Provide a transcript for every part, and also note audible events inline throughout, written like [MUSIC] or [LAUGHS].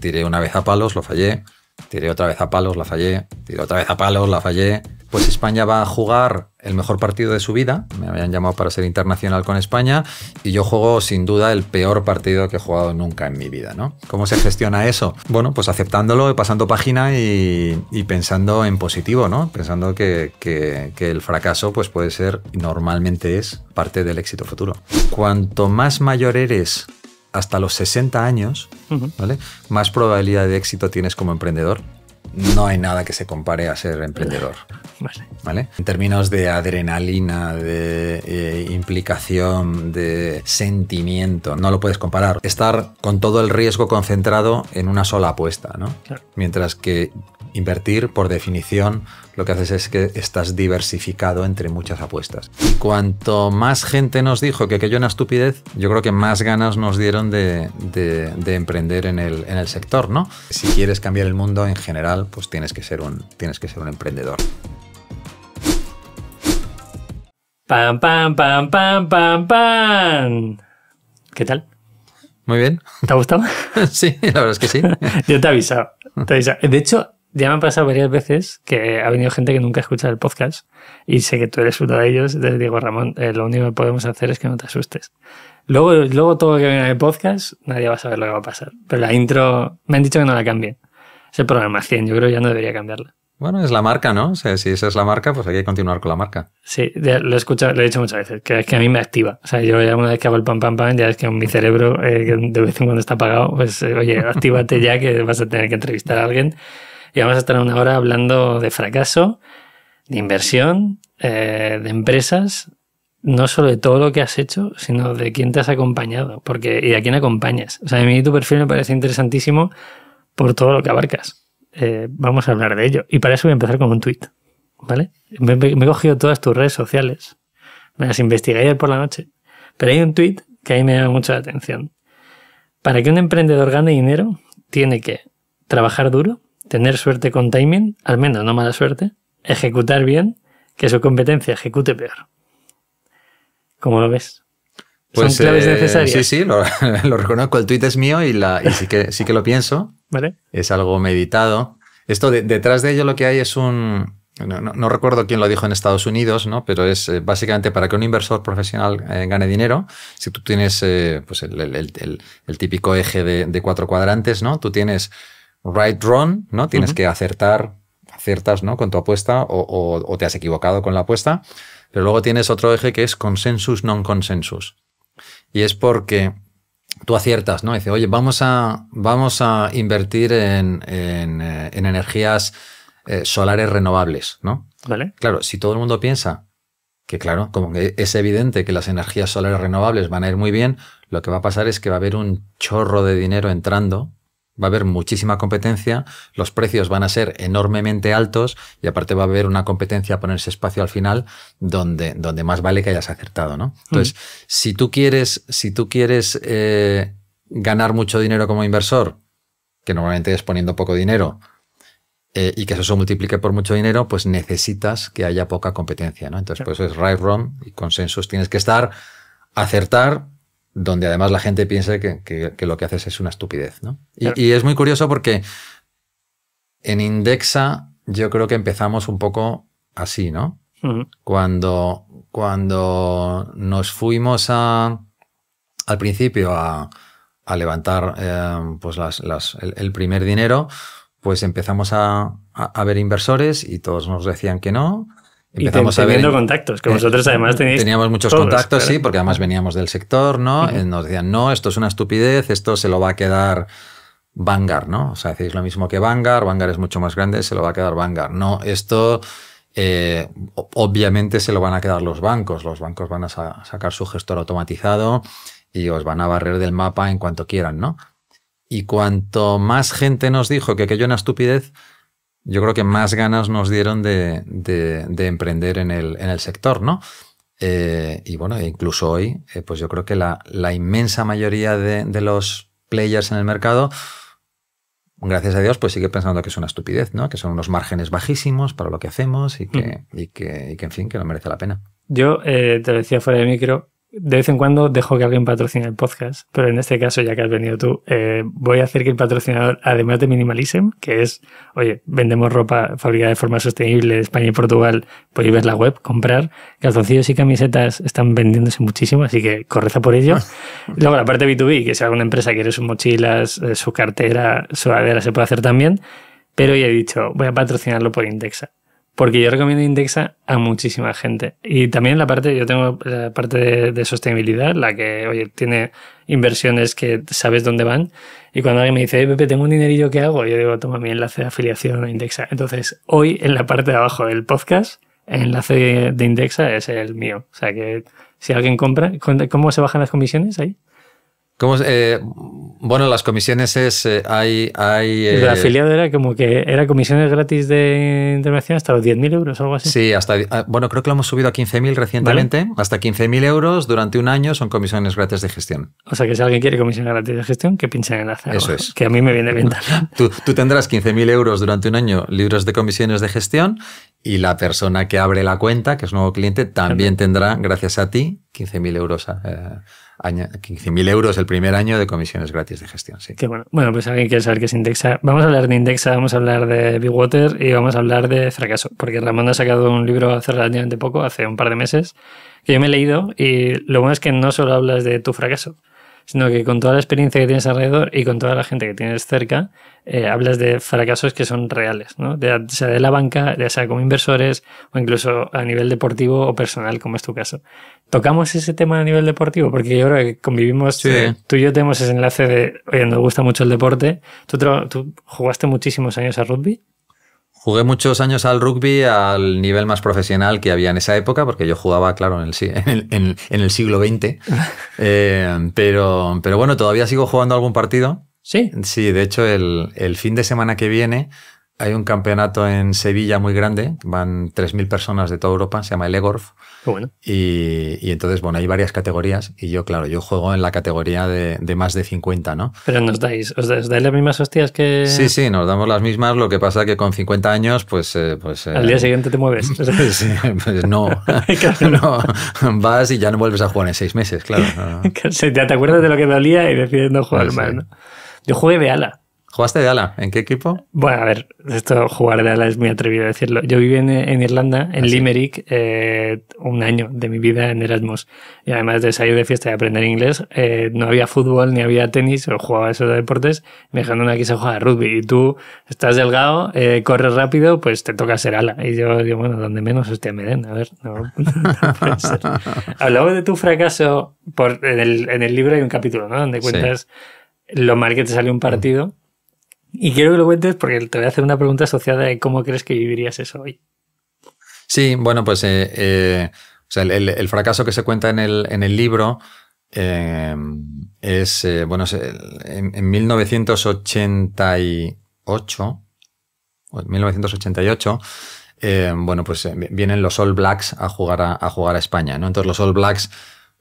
tiré una vez a palos, lo fallé, tiré otra vez a palos, la fallé, tiré otra vez a palos, la fallé. Pues España va a jugar el mejor partido de su vida, me habían llamado para ser internacional con España y yo juego sin duda el peor partido que he jugado nunca en mi vida, ¿no? ¿Cómo se gestiona eso? Bueno, pues aceptándolo, pasando página y, pensando en positivo, ¿no? Pensando que, que, el fracaso pues puede ser, normalmente es, parte del éxito futuro. Cuanto más mayor eres hasta los 60 años, ¿vale? Más probabilidad de éxito tienes como emprendedor. No hay nada que se compare a ser emprendedor. [LAUGHS] Vale. En términos de adrenalina, de eh, implicación, de sentimiento, no lo puedes comparar. Estar con todo el riesgo concentrado en una sola apuesta, ¿no? Mientras que Invertir, por definición, lo que haces es que estás diversificado entre muchas apuestas. Y cuanto más gente nos dijo que aquello era una estupidez, yo creo que más ganas nos dieron de, emprender en el, en el, sector, ¿no? Si quieres cambiar el mundo en general, pues tienes que ser un, tienes que ser un emprendedor. Pam, pam, pam, pam, pam, pam. ¿Qué tal? Muy bien. ¿Te ha gustado? [LAUGHS] sí, la verdad es que sí. [LAUGHS] Yo te he avisado. Te he avisado. De hecho, ya me ha pasado varias veces que ha venido gente que nunca escucha el podcast y sé que tú eres uno de ellos. Les digo, Ramón, eh, lo único que podemos hacer es que no te asustes. Luego, luego todo lo que viene en el podcast, nadie va a saber lo que va a pasar. Pero la intro, me han dicho que no la cambie. Es el programa 100, yo creo que ya no debería cambiarla. Bueno, es la marca, ¿no? O sea, si esa es la marca, pues hay que continuar con la marca. Sí, lo he escuchado, lo he dicho muchas veces, que es que a mí me activa. O sea, yo ya una vez que hago el pam pam pam, ya es que mi cerebro, eh, que de vez en cuando está apagado, pues eh, oye, actívate ya que vas a tener que entrevistar a alguien y vamos a estar una hora hablando de fracaso, de inversión, eh, de empresas, no solo de todo lo que has hecho, sino de quién te has acompañado porque, y a quién acompañas. O sea, a mí tu perfil me parece interesantísimo por todo lo que abarcas. Eh, vamos a hablar de ello. Y para eso voy a empezar con un tweet. ¿Vale? Me, he cogido todas tus redes sociales. Me las investigué ayer por la noche. Pero hay un tweet que a mí me llama mucho la atención. Para que un emprendedor gane dinero, tiene que trabajar duro, tener suerte con timing, al menos no mala suerte, ejecutar bien, que su competencia ejecute peor. ¿Cómo lo ves? Pues, ¿Son claves eh, necesarias? Sí, sí, lo, [LAUGHS] reconozco. El tweet es mío y, la, sí, que, sí que lo pienso. ¿Vale? Es algo meditado. Esto detrás de ello lo que hay es un... No, recuerdo quién lo dijo en Estados Unidos, ¿no? pero es eh, básicamente para que un inversor profesional eh, gane dinero, si tú tienes pues el, típico eje de, de, cuatro cuadrantes, ¿no? tú tienes right wrong, ¿no? Tienes que acertar, aciertas, ¿no? Con tu apuesta o, te has equivocado con la apuesta. Pero luego tienes otro eje que es consensus, non consensus. Y es porque tú aciertas, ¿no? Dice, oye, vamos a, vamos a invertir en, eh, energías eh, solares renovables, ¿no? Vale. Claro, si todo el mundo piensa que, claro, como que es evidente que las energías solares renovables van a ir muy bien, lo que va a pasar es que va a haber un chorro de dinero entrando va a haber muchísima competencia, los precios van a ser enormemente altos y aparte va a haber una competencia a ponerse espacio al final donde, donde más vale que hayas acertado, ¿no? Entonces, mm. si tú quieres, si tú quieres eh, ganar mucho dinero como inversor, que normalmente es poniendo poco dinero, eh, y que eso se multiplique por mucho dinero, pues necesitas que haya poca competencia, ¿no? Entonces, pues es right, wrong y consensos. Tienes que estar, acertar donde además la gente piense que, lo que haces es una estupidez. ¿no? Y, es muy curioso porque en Indexa yo creo que empezamos un poco así, ¿no? cuando, cuando nos fuimos a, al principio a, levantar eh, pues el, primer dinero, pues empezamos a, a ver inversores y todos nos decían que no Empezamos y teniendo contactos, que vosotros además tenéis. Teníamos muchos contactos, sí, porque además veníamos del sector, ¿no? Eh, nos decían, no, esto es una estupidez, esto se lo va a quedar Vanguard, ¿no? O sea, hacéis lo mismo que Vanguard, Vanguard es mucho más grande, se lo va a quedar Vanguard. No, esto eh, obviamente se lo van a quedar los bancos. Los bancos van a sacar su gestor automatizado y os van a barrer del mapa en cuanto quieran, ¿no? Y cuanto más gente nos dijo que aquello era una estupidez, yo creo que más ganas nos dieron de, emprender en el, en el, sector, ¿no? Eh, y bueno, incluso hoy, eh, pues yo creo que la, inmensa mayoría de, los players en el mercado, gracias a Dios, pues sigue pensando que es una estupidez, ¿no? Que son unos márgenes bajísimos para lo que hacemos y que, y que, en fin, que no merece la pena. Yo eh, te decía fuera de micro de vez en cuando dejo que alguien patrocine el podcast, pero en este caso, ya que has venido tú, eh, voy a hacer que el patrocinador, además de Minimalism, que es, oye, vendemos ropa fabricada de forma sostenible de España y Portugal, podéis ver la web, comprar, calzoncillos y camisetas están vendiéndose muchísimo, así que correza por ello. [LAUGHS] Luego la parte B2B, que si alguna empresa quiere sus mochilas, eh, su cartera, sudadera, se puede hacer también, pero ya he dicho, voy a patrocinarlo por Indexa porque yo recomiendo Indexa a muchísima gente. Y también la parte, yo tengo la parte de, sostenibilidad, la que, oye, tiene inversiones que sabes dónde van. Y cuando alguien me dice, Pepe, tengo un dinerillo que hago, yo digo, toma mi enlace de afiliación a Indexa. Entonces, hoy en la parte de abajo del podcast, el enlace de Indexa es el mío. O sea que si alguien compra, ¿cómo se bajan las comisiones ahí? Eh, bueno, las comisiones es. Eh, hay. hay eh, afiliado era como que era comisiones gratis de intervención hasta los 10.000 euros o algo así. Sí, hasta. Ah, bueno, creo que lo hemos subido a 15.000 recientemente. Hasta 15.000 euros durante un año son comisiones gratis de gestión. O sea que si alguien quiere comisiones gratis de gestión, que pinche en el enlace. Eso es. Que a mí me viene bien [LAUGHS] tú, tú tendrás 15.000 euros durante un año libres de comisiones de gestión y la persona que abre la cuenta, que es nuevo cliente, también tendrá, gracias a ti, 15.000 euros. Eh, 15.000 euros el primer año de comisiones gratis de gestión. Sí. Qué bueno. Bueno, pues alguien quiere saber qué es Indexa. Vamos a hablar de Indexa, vamos a hablar de Big Water y vamos a hablar de fracaso. Porque Ramón ha sacado un libro hace relativamente poco, hace un par de meses, que yo me he leído y lo bueno es que no solo hablas de tu fracaso, sino que con toda la experiencia que tienes alrededor y con toda la gente que tienes cerca, eh, hablas de fracasos que son reales, ¿no? De, sea de la banca, ya sea como inversores o incluso a nivel deportivo o personal, como es tu caso. ¿Tocamos ese tema a nivel deportivo? Porque yo creo que convivimos, eh, tú y yo tenemos ese enlace de, oye, nos gusta mucho el deporte. ¿Tú, ¿Tú jugaste muchísimos años a rugby? Jugué muchos años al rugby al nivel más profesional que había en esa época, porque yo jugaba, claro, en el, [LAUGHS] en el, siglo XX. [LAUGHS] Eh, pero, pero bueno, todavía sigo jugando algún partido. Sí. Sí, de hecho, el, el fin de semana que viene hay un campeonato en Sevilla muy grande, van 3.000 personas de toda Europa, se llama el Egorf. bueno. Y, y, entonces, bueno, hay varias categorías y yo, claro, yo juego en la categoría de, de más de 50, ¿no? Pero nos dais, os dais, las mismas hostias que... Sí, sí, nos damos las mismas, lo que pasa que con 50 años, pues... Eh, pues Al día eh, siguiente te mueves. [LAUGHS] sí, pues no. [LAUGHS] [LAUGHS] no. Vas y ya no vuelves a jugar en seis meses, claro. ya te acuerdas de lo que dolía y decides no jugar más, ¿no? Yo jugué de ala. ¿Jugaste de ala? ¿En qué equipo? Bueno, a ver, esto jugar de ala es muy atrevido decirlo. Yo viví en, Irlanda, en ¿Ah, Limerick, eh, un año de mi vida en Erasmus. Y además de salir de fiesta y aprender inglés, eh, no había fútbol ni había tenis, o jugaba esos deportes. Me dijeron, aquí se juega rugby. Y tú estás delgado, eh, corres rápido, pues te toca ser ala. Y yo digo, bueno, donde menos hostia me den. A ver, no, [LAUGHS] puede ser. Hablamos de tu fracaso, por, en, el, en el libro hay un capítulo, ¿no? Donde cuentas lo mal que te salió un partido. Y quiero que lo cuentes porque te voy a hacer una pregunta asociada de cómo crees que vivirías eso hoy. Sí, bueno, pues eh, eh, el, fracaso que se cuenta en el, en el libro eh, es, bueno, en, en, 1988, 1988, bueno, pues vienen los All Blacks a jugar a, a, jugar a España, ¿no? Entonces los All Blacks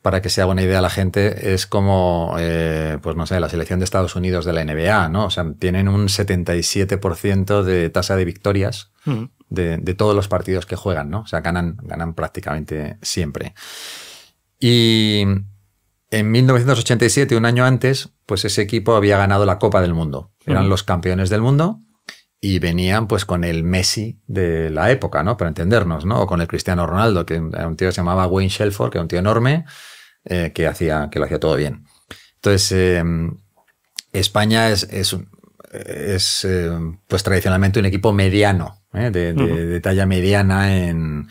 para que se haga una idea la gente, es como, eh, pues no sé, la selección de Estados Unidos de la NBA, ¿no? O sea, tienen un 77% de tasa de victorias mm. de, todos los partidos que juegan, ¿no? O sea, ganan, ganan prácticamente siempre. Y en 1987, un año antes, pues ese equipo había ganado la Copa del Mundo. Eran mm. los campeones del mundo y venían pues con el Messi de la época, ¿no? Para entendernos, ¿no? O con el Cristiano Ronaldo, que era un tío que se llamaba Wayne Shelford, que era un tío enorme, eh, que, hacía, que lo hacía todo bien. Entonces, eh, España es, es, es eh, pues tradicionalmente un equipo mediano, de, de, talla mediana en,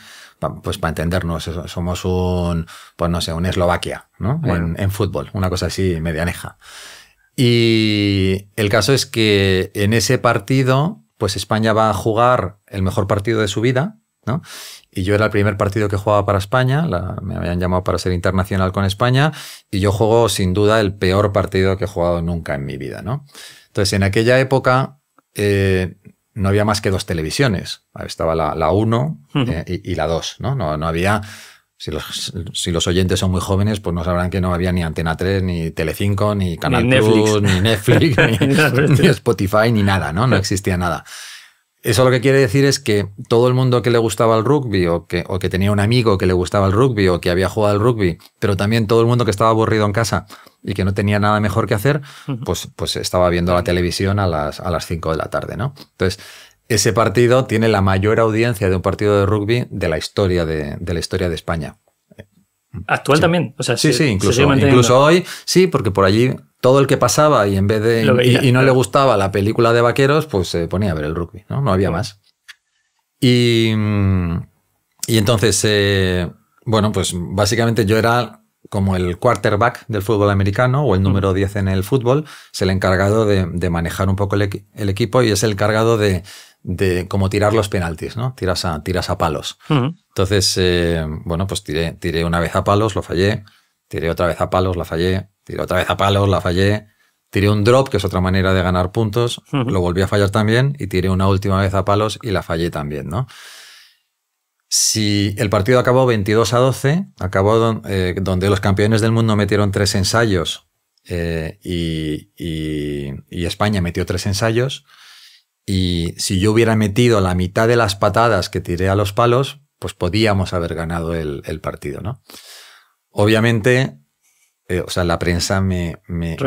pues para entendernos, somos un, pues no sé, un Eslovaquia, ¿no? En, en, fútbol, una cosa así medianeja. Y el caso es que en ese partido, pues España va a jugar el mejor partido de su vida, ¿no? Y yo era el primer partido que jugaba para España, me habían llamado para ser internacional con España, y yo juego sin duda el peor partido que he jugado nunca en mi vida, ¿no? Entonces, en aquella época eh, no había más que dos televisiones. Estaba la 1 eh, y, la 2, ¿no? ¿no? No había... Si los, si los, oyentes son muy jóvenes, pues no sabrán que no había ni Antena 3, ni Telecinco, ni Canal Plus, ni Netflix, [LAUGHS] ni, ni, Spotify, ni nada, ¿no? No existía nada. Eso lo que quiere decir es que todo el mundo que le gustaba el rugby o que, o que tenía un amigo que le gustaba el rugby o que había jugado al rugby, pero también todo el mundo que estaba aburrido en casa y que no tenía nada mejor que hacer, pues, pues estaba viendo la televisión a las, a las 5 de la tarde, ¿no? Entonces, ese partido tiene la mayor audiencia de un partido de rugby de la historia de, de la historia de España. Actual también. O sea, sí, sí, incluso, incluso hoy, sí, porque por allí todo el que pasaba y en vez de. y, no le gustaba la película de vaqueros, pues se ponía a ver el rugby, ¿no? No había más. Y, y entonces, eh, bueno, pues básicamente yo era como el quarterback del fútbol americano o el número 10 en el fútbol, es el encargado de, manejar un poco el, equipo y es el encargado de, de como tirar los penaltis, ¿no? Tiras a, tiras a palos. Entonces, eh, bueno, pues tiré, tiré una vez a palos, lo fallé, tiré otra vez a palos, la fallé, tiré otra vez a palos, la fallé, tiré un drop, que es otra manera de ganar puntos, lo volví a fallar también y tiré una última vez a palos y la fallé también, ¿no? Si el partido acabó 22 a 12, acabó eh, donde los campeones del mundo metieron tres ensayos eh, y, y, España metió tres ensayos, y si yo hubiera metido la mitad de las patadas que tiré a los palos, pues podíamos haber ganado el, el partido, ¿no? Obviamente, eh, o sea, la prensa me, me,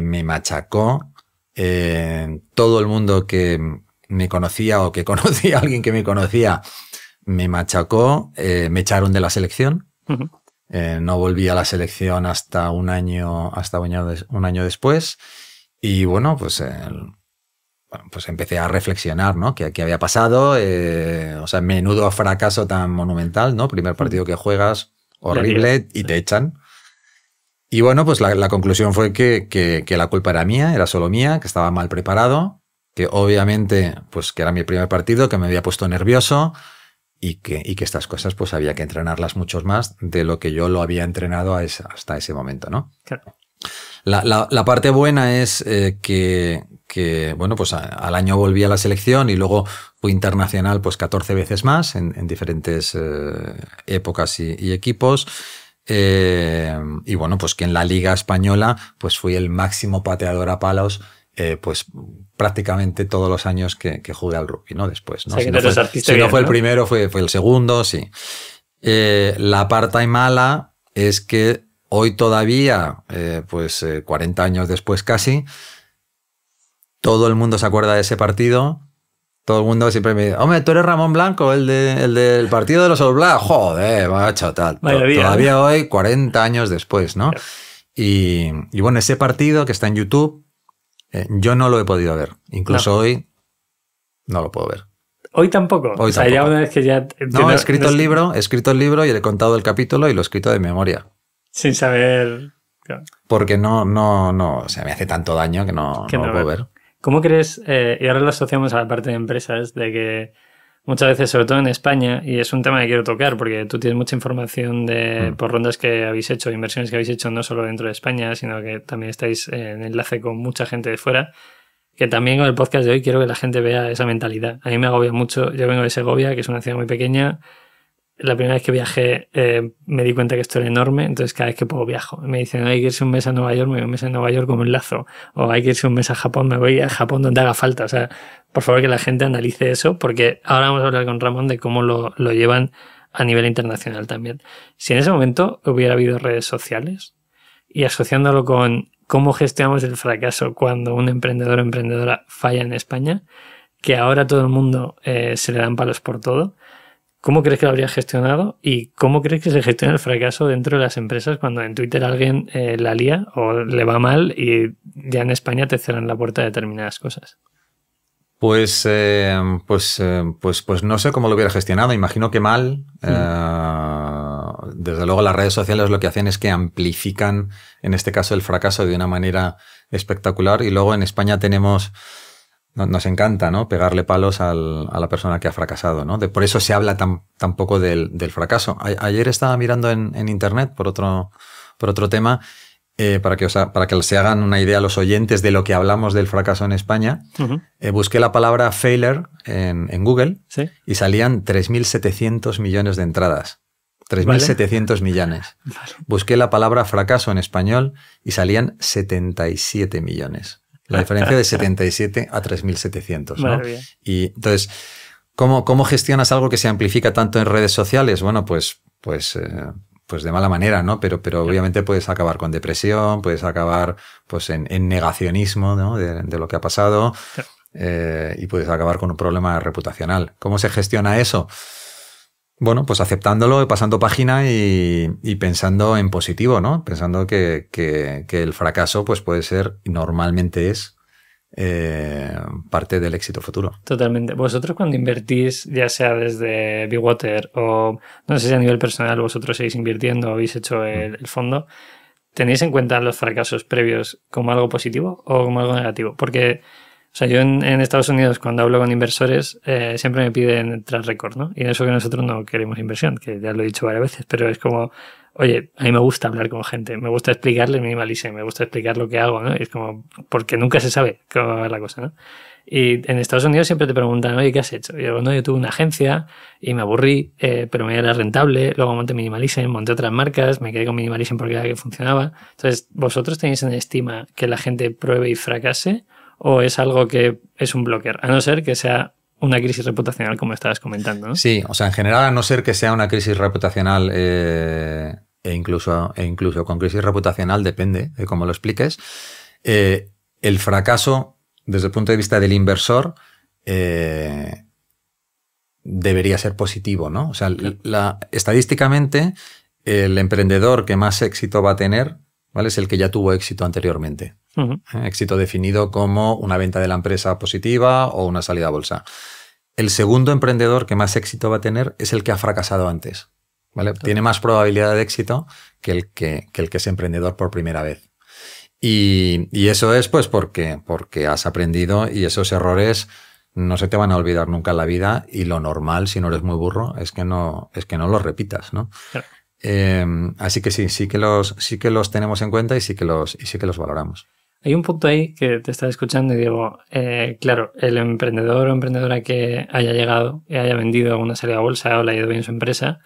me, machacó. Eh, todo el mundo que me conocía o que [LAUGHS] conocía a alguien que me conocía me machacó, eh, me echaron de la selección. no volví a la selección hasta un año, hasta un año, un año después. Y bueno, pues, pues empecé a reflexionar, ¿no? ¿Qué, había pasado? o sea, menudo fracaso tan monumental, ¿no? Primer partido que juegas, horrible, y te echan. Y bueno, pues la, conclusión fue que, la culpa era mía, era solo mía, que estaba mal preparado, que obviamente, pues que era mi primer partido, que me había puesto nervioso y que, y que estas cosas pues había que entrenarlas mucho más de lo que yo lo había entrenado hasta ese momento, ¿no? La, parte buena es eh, que, bueno, pues al año volví a la selección y luego fui internacional pues 14 veces más en, diferentes eh, épocas y equipos. Eh, y bueno, pues que en la Liga Española pues fui el máximo pateador a palos eh, pues prácticamente todos los años que, jugué al rugby, ¿no? Después, ¿no? si, no fue, el primero, fue, fue el segundo, sí. Eh, la parte mala es que hoy todavía, pues 40 años después casi, todo el mundo se acuerda de ese partido todo el mundo siempre me dice, hombre, tú eres Ramón Blanco, el, de, el del partido de los All Blacks. Joder, macho, tal. Todavía hoy, 40 años después, ¿no? Y, bueno, ese partido que está en YouTube, eh, yo no lo he podido ver. Incluso hoy no lo puedo ver. Hoy tampoco. Hoy o ya una vez que ya. No, he escrito el libro, he escrito el libro y he contado el capítulo y lo he escrito de memoria. Sin saber. Porque no, no, no, o sea, me hace tanto daño que no, no lo puedo ver. ¿Cómo crees, eh, y ahora lo asociamos a la parte de empresas, de que muchas veces, sobre todo en España, y es un tema que quiero tocar porque tú tienes mucha información de, mm. por rondas que habéis hecho, inversiones que habéis hecho no solo dentro de España, sino que también estáis en enlace con mucha gente de fuera, que también con el podcast de hoy quiero que la gente vea esa mentalidad. A mí me agobia mucho, yo vengo de Segovia, que es una ciudad muy pequeña, la primera vez que viajé eh, me di cuenta que esto era enorme, entonces cada vez que puedo viajo. Me dicen, hay que irse un mes a Nueva York, me voy un mes a Nueva York como un lazo. O hay que irse un mes a Japón, me voy a Japón donde haga falta. O sea, por favor que la gente analice eso, porque ahora vamos a hablar con Ramón de cómo lo, lo llevan a nivel internacional también. Si en ese momento hubiera habido redes sociales y asociándolo con cómo gestionamos el fracaso cuando un emprendedor o emprendedora falla en España, que ahora todo el mundo eh, se le dan palos por todo, ¿Cómo crees que lo habría gestionado y cómo crees que se gestiona el fracaso dentro de las empresas cuando en Twitter alguien eh, la lía o le va mal y ya en España te cierran la puerta de determinadas cosas? Pues, eh, pues, eh, pues, pues no sé cómo lo hubiera gestionado. Imagino que mal. Mm. desde luego las redes sociales lo que hacen es que amplifican, en este caso, el fracaso de una manera espectacular. Y luego en España tenemos nos encanta, ¿no? Pegarle palos a la persona que ha fracasado, ¿no? De, por eso se habla tan, tan poco del, fracaso. ayer estaba mirando en, internet por otro, por otro tema, eh, para, que, para que se hagan una idea los oyentes de lo que hablamos del fracaso en España. Eh, busqué la palabra failure en, Google y salían 3.700 millones de entradas. 3.700 millones. Busqué la palabra fracaso en español y salían 77 millones. La diferencia de 77 a 3700. ¿no? Y entonces, ¿cómo, ¿cómo gestionas algo que se amplifica tanto en redes sociales? Bueno, pues, pues, eh, pues de mala manera, ¿no? Pero, pero obviamente puedes acabar con depresión, puedes acabar pues en, negacionismo ¿no? de, lo que ha pasado eh, y puedes acabar con un problema reputacional. ¿Cómo se gestiona eso? Bueno, pues aceptándolo, pasando página y, pensando en positivo, ¿no? Pensando que, el fracaso pues puede ser, normalmente es, eh, parte del éxito futuro. Totalmente. Vosotros cuando invertís, ya sea desde Big Water o no sé si a nivel personal vosotros seguís invirtiendo o habéis hecho el, el fondo, ¿tenéis en cuenta los fracasos previos como algo positivo o como algo negativo? Porque o sea, yo en, Estados Unidos cuando hablo con inversores eh, siempre me piden tras récord, ¿no? Y en eso que nosotros no queremos inversión, que ya lo he dicho varias veces, pero es como, oye, a mí me gusta hablar con gente, me gusta explicarle minimalism, me gusta explicar lo que hago, ¿no? Y es como, porque nunca se sabe cómo va a la cosa, ¿no? Y en Estados Unidos siempre te preguntan, oye, ¿qué has hecho? Y yo, no, yo tuve una agencia y me aburrí, eh, pero me era rentable, luego monté Minimalism, monté otras marcas, me quedé con Minimalism porque era que funcionaba. Entonces, ¿vosotros tenéis en estima que la gente pruebe y fracase? O es algo que es un blocker, a no ser que sea una crisis reputacional, como estabas comentando. ¿no? Sí, o sea, en general, a no ser que sea una crisis reputacional eh, e, incluso, e incluso con crisis reputacional, depende de cómo lo expliques, eh, el fracaso, desde el punto de vista del inversor, eh, debería ser positivo, ¿no? O sea, la, estadísticamente, el emprendedor que más éxito va a tener ¿vale? es el que ya tuvo éxito anteriormente. Eh, éxito definido como una venta de la empresa positiva o una salida a bolsa. El segundo emprendedor que más éxito va a tener es el que ha fracasado antes. ¿vale? Tiene más probabilidad de éxito que el que, el que es emprendedor por primera vez. Y, eso es pues porque, porque has aprendido y esos errores no se te van a olvidar nunca en la vida y lo normal, si no eres muy burro, es que no, es que no los repitas, ¿no? Em, así que sí, sí que los, sí que los tenemos en cuenta y sí que los, y sí que los valoramos. Hay un punto ahí que te estaba escuchando y digo, eh, claro, el emprendedor o emprendedora que haya llegado y haya vendido una salida a bolsa o le haya ido bien su empresa,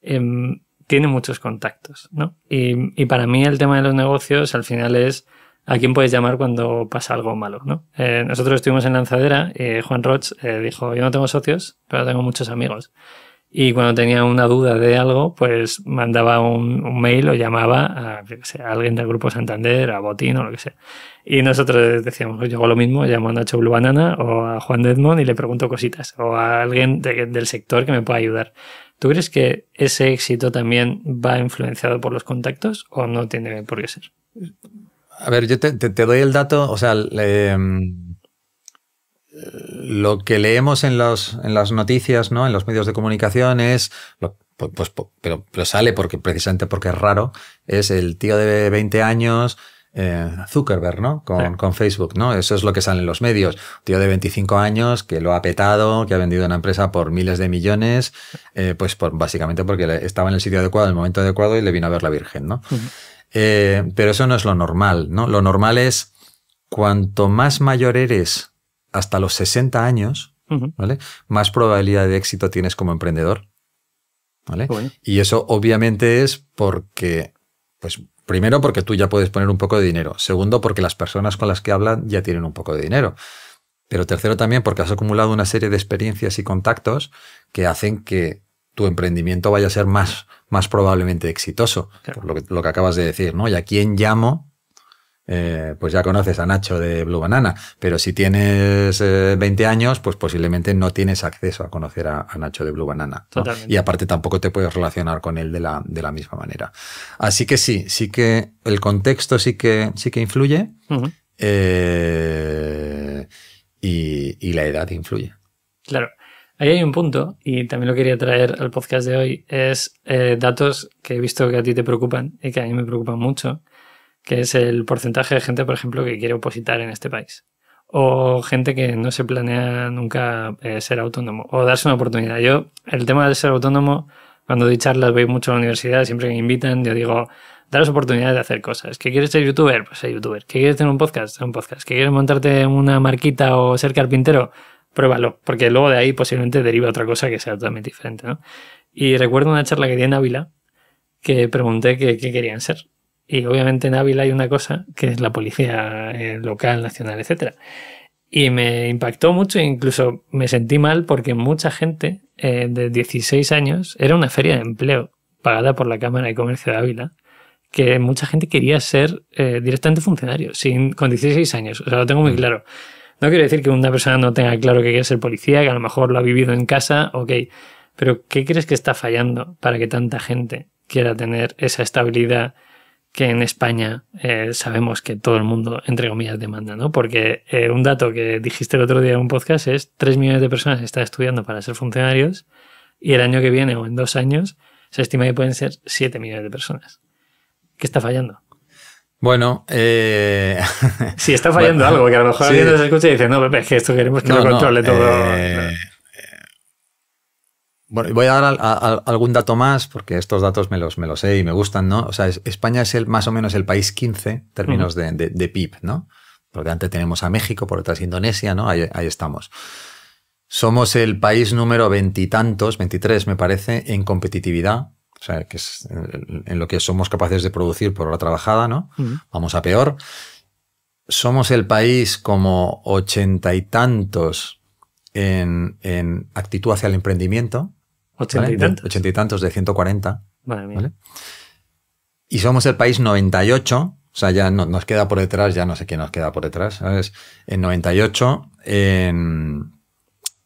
em, tiene muchos contactos, ¿no? Y, para mí el tema de los negocios al final es a quién puedes llamar cuando pasa algo malo, ¿no? Eh, nosotros estuvimos en Lanzadera y Juan Roch eh, dijo, yo no tengo socios, pero tengo muchos amigos. Y cuando tenía una duda de algo, pues mandaba un, mail o llamaba a, alguien del Grupo Santander, a Botín o lo que sea. Y nosotros decíamos, yo hago lo mismo, llamo a Nacho Blue Banana o a Juan Edmond y le pregunto cositas. O a alguien del sector que me pueda ayudar. ¿Tú crees que ese éxito también va influenciado por los contactos o no tiene por qué ser? A ver, yo te, doy el dato, o sea, lo que leemos en, los, en las noticias, ¿no? en los medios de comunicación es, pues, pues pero, pero, sale porque precisamente porque es raro, es el tío de 20 años, eh, Zuckerberg, ¿no? Con, con, Facebook, ¿no? Eso es lo que sale en los medios. tío de 25 años que lo ha petado, que ha vendido una empresa por miles de millones, eh, pues por, básicamente porque estaba en el sitio adecuado, en el momento adecuado y le vino a ver la Virgen, ¿no? Eh, pero eso no es lo normal, ¿no? Lo normal es cuanto más mayor eres hasta los 60 años, ¿vale? Más probabilidad de éxito tienes como emprendedor. ¿Vale? Y eso obviamente es porque, pues, primero porque tú ya puedes poner un poco de dinero. Segundo, porque las personas con las que hablan ya tienen un poco de dinero. Pero tercero también porque has acumulado una serie de experiencias y contactos que hacen que tu emprendimiento vaya a ser más, más probablemente exitoso. Por lo que, lo que acabas de decir, ¿no? Y a quién llamo eh, pues ya conoces a Nacho de Blue Banana, pero si tienes 20 eh, años, pues posiblemente no tienes acceso a conocer a, Nacho de Blue Banana. Y aparte tampoco te puedes relacionar con él de la, de la, misma manera. Así que sí, sí que el contexto sí que, sí que influye eh, y, la edad influye. Claro. Ahí hay un punto, y también lo quería traer al podcast de hoy, es datos que he visto que a ti te preocupan y que a mí me preocupan mucho, que es el porcentaje de gente, por ejemplo, que quiere opositar en este país. O gente que no se planea nunca eh, ser autónomo o darse una oportunidad. Yo, el tema de ser autónomo, cuando doy charlas, voy mucho a la universidad, siempre que me invitan, yo digo, daros oportunidades de hacer cosas. ¿Que quieres ser youtuber? Pues ser youtuber. ¿Que quieres tener un podcast? un podcast. ¿Que quieres montarte una marquita o ser carpintero? Pruébalo, porque luego de ahí posiblemente deriva otra cosa que sea totalmente diferente. ¿no? Y recuerdo una charla que di en Ávila que pregunté qué querían ser Y obviamente en Ávila hay una cosa que es la policía eh, local, nacional, etc. Y me impactó mucho e incluso me sentí mal porque mucha gente eh, de 16 años era una feria de empleo pagada por la Cámara de Comercio de Ávila que mucha gente quería ser eh, directamente funcionario sin, con 16 años. O sea, lo tengo muy mm. claro. No quiero decir que una persona no tenga claro que quiere ser policía, que a lo mejor lo ha vivido en casa, ok. Pero ¿qué crees que está fallando para que tanta gente quiera tener esa estabilidad que en España eh, sabemos que todo el mundo, entre comillas, demanda, ¿no? Porque eh, un dato que dijiste el otro día en un podcast es 3 millones de personas están estudiando para ser funcionarios y el año que viene o en dos años se estima que pueden ser 7 millones de personas. ¿Qué está fallando? Bueno, eh... [LAUGHS] si está fallando algo, que a lo mejor alguien nos escucha y dice, no, Pepe, es que esto queremos que lo controle todo. Eh, bueno, voy a dar algún dato más, porque estos datos me los, me los sé y me gustan, ¿no? O sea, España es el, más o menos el país 15 en términos de, de, PIB, ¿no? Por delante tenemos a México, por detrás Indonesia, ¿no? Ahí, ahí estamos. Somos el país número veintitantos, 23 me parece, en competitividad o sea, que es en lo que somos capaces de producir por hora trabajada, ¿no? Vamos a peor. Somos el país como ochenta y tantos en, actitud hacia el emprendimiento. ¿Ochenta y tantos? Ochenta y tantos de 140. ¿vale? Y somos el país 98, o sea, ya no, nos queda por detrás, ya no sé quién nos queda por detrás, ¿sabes? En 98 en,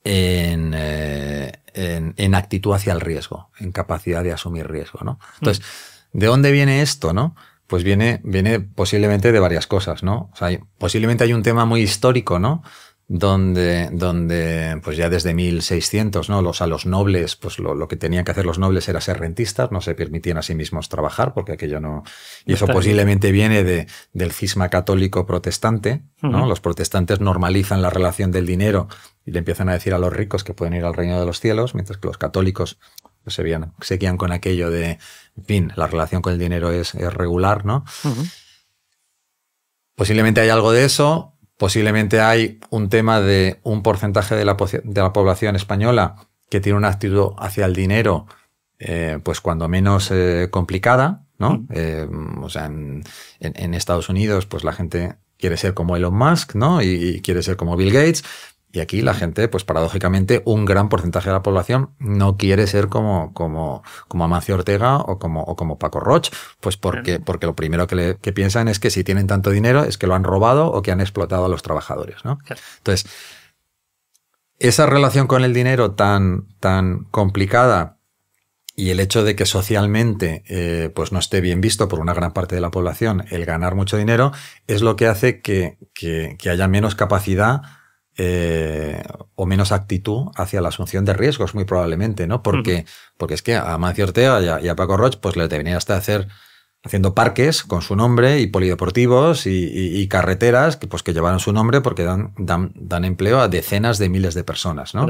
en, eh, en, actitud hacia el riesgo, en capacidad de asumir riesgo, ¿no? Entonces, ¿de dónde viene esto, no? Pues viene, viene posiblemente de varias cosas, ¿no? O sea, posiblemente hay un tema muy histórico, ¿no? Donde, donde pues ya desde 1600, ¿no? Los, a los nobles, pues lo, que tenían que hacer los nobles era ser rentistas, no se permitían a sí mismos trabajar, porque aquello no... Y eso posiblemente viene de, del cisma católico protestante, ¿no? Los protestantes normalizan la relación del dinero y le empiezan a decir a los ricos que pueden ir al reino de los cielos, mientras que los católicos pues, se veían, con aquello de, en fin, la relación con el dinero es, regular, ¿no? Posiblemente hay algo de eso, Posiblemente hay un tema de un porcentaje de la, de la población española que tiene una actitud hacia el dinero, eh, pues cuando menos eh, complicada, ¿no? Eh, o sea, en, Estados Unidos, pues la gente quiere ser como Elon Musk, ¿no? y, quiere ser como Bill Gates, y aquí la gente, pues paradójicamente, un gran porcentaje de la población no quiere ser como, como, como Amancio Ortega o como, o como Paco Roch, pues porque, porque lo primero que, le, que, piensan es que si tienen tanto dinero es que lo han robado o que han explotado a los trabajadores, ¿no? Entonces, esa relación con el dinero tan, tan complicada y el hecho de que socialmente eh, pues no esté bien visto por una gran parte de la población el ganar mucho dinero es lo que hace que, que, que haya menos capacidad eh, o menos actitud hacia la asunción de riesgos, muy probablemente, ¿no? Porque, porque es que a Mancio Ortega y a, Paco Roch, pues le debería hasta hacer haciendo parques con su nombre y polideportivos y, carreteras que, pues, que llevaron su nombre porque dan, dan, empleo a decenas de miles de personas, ¿no?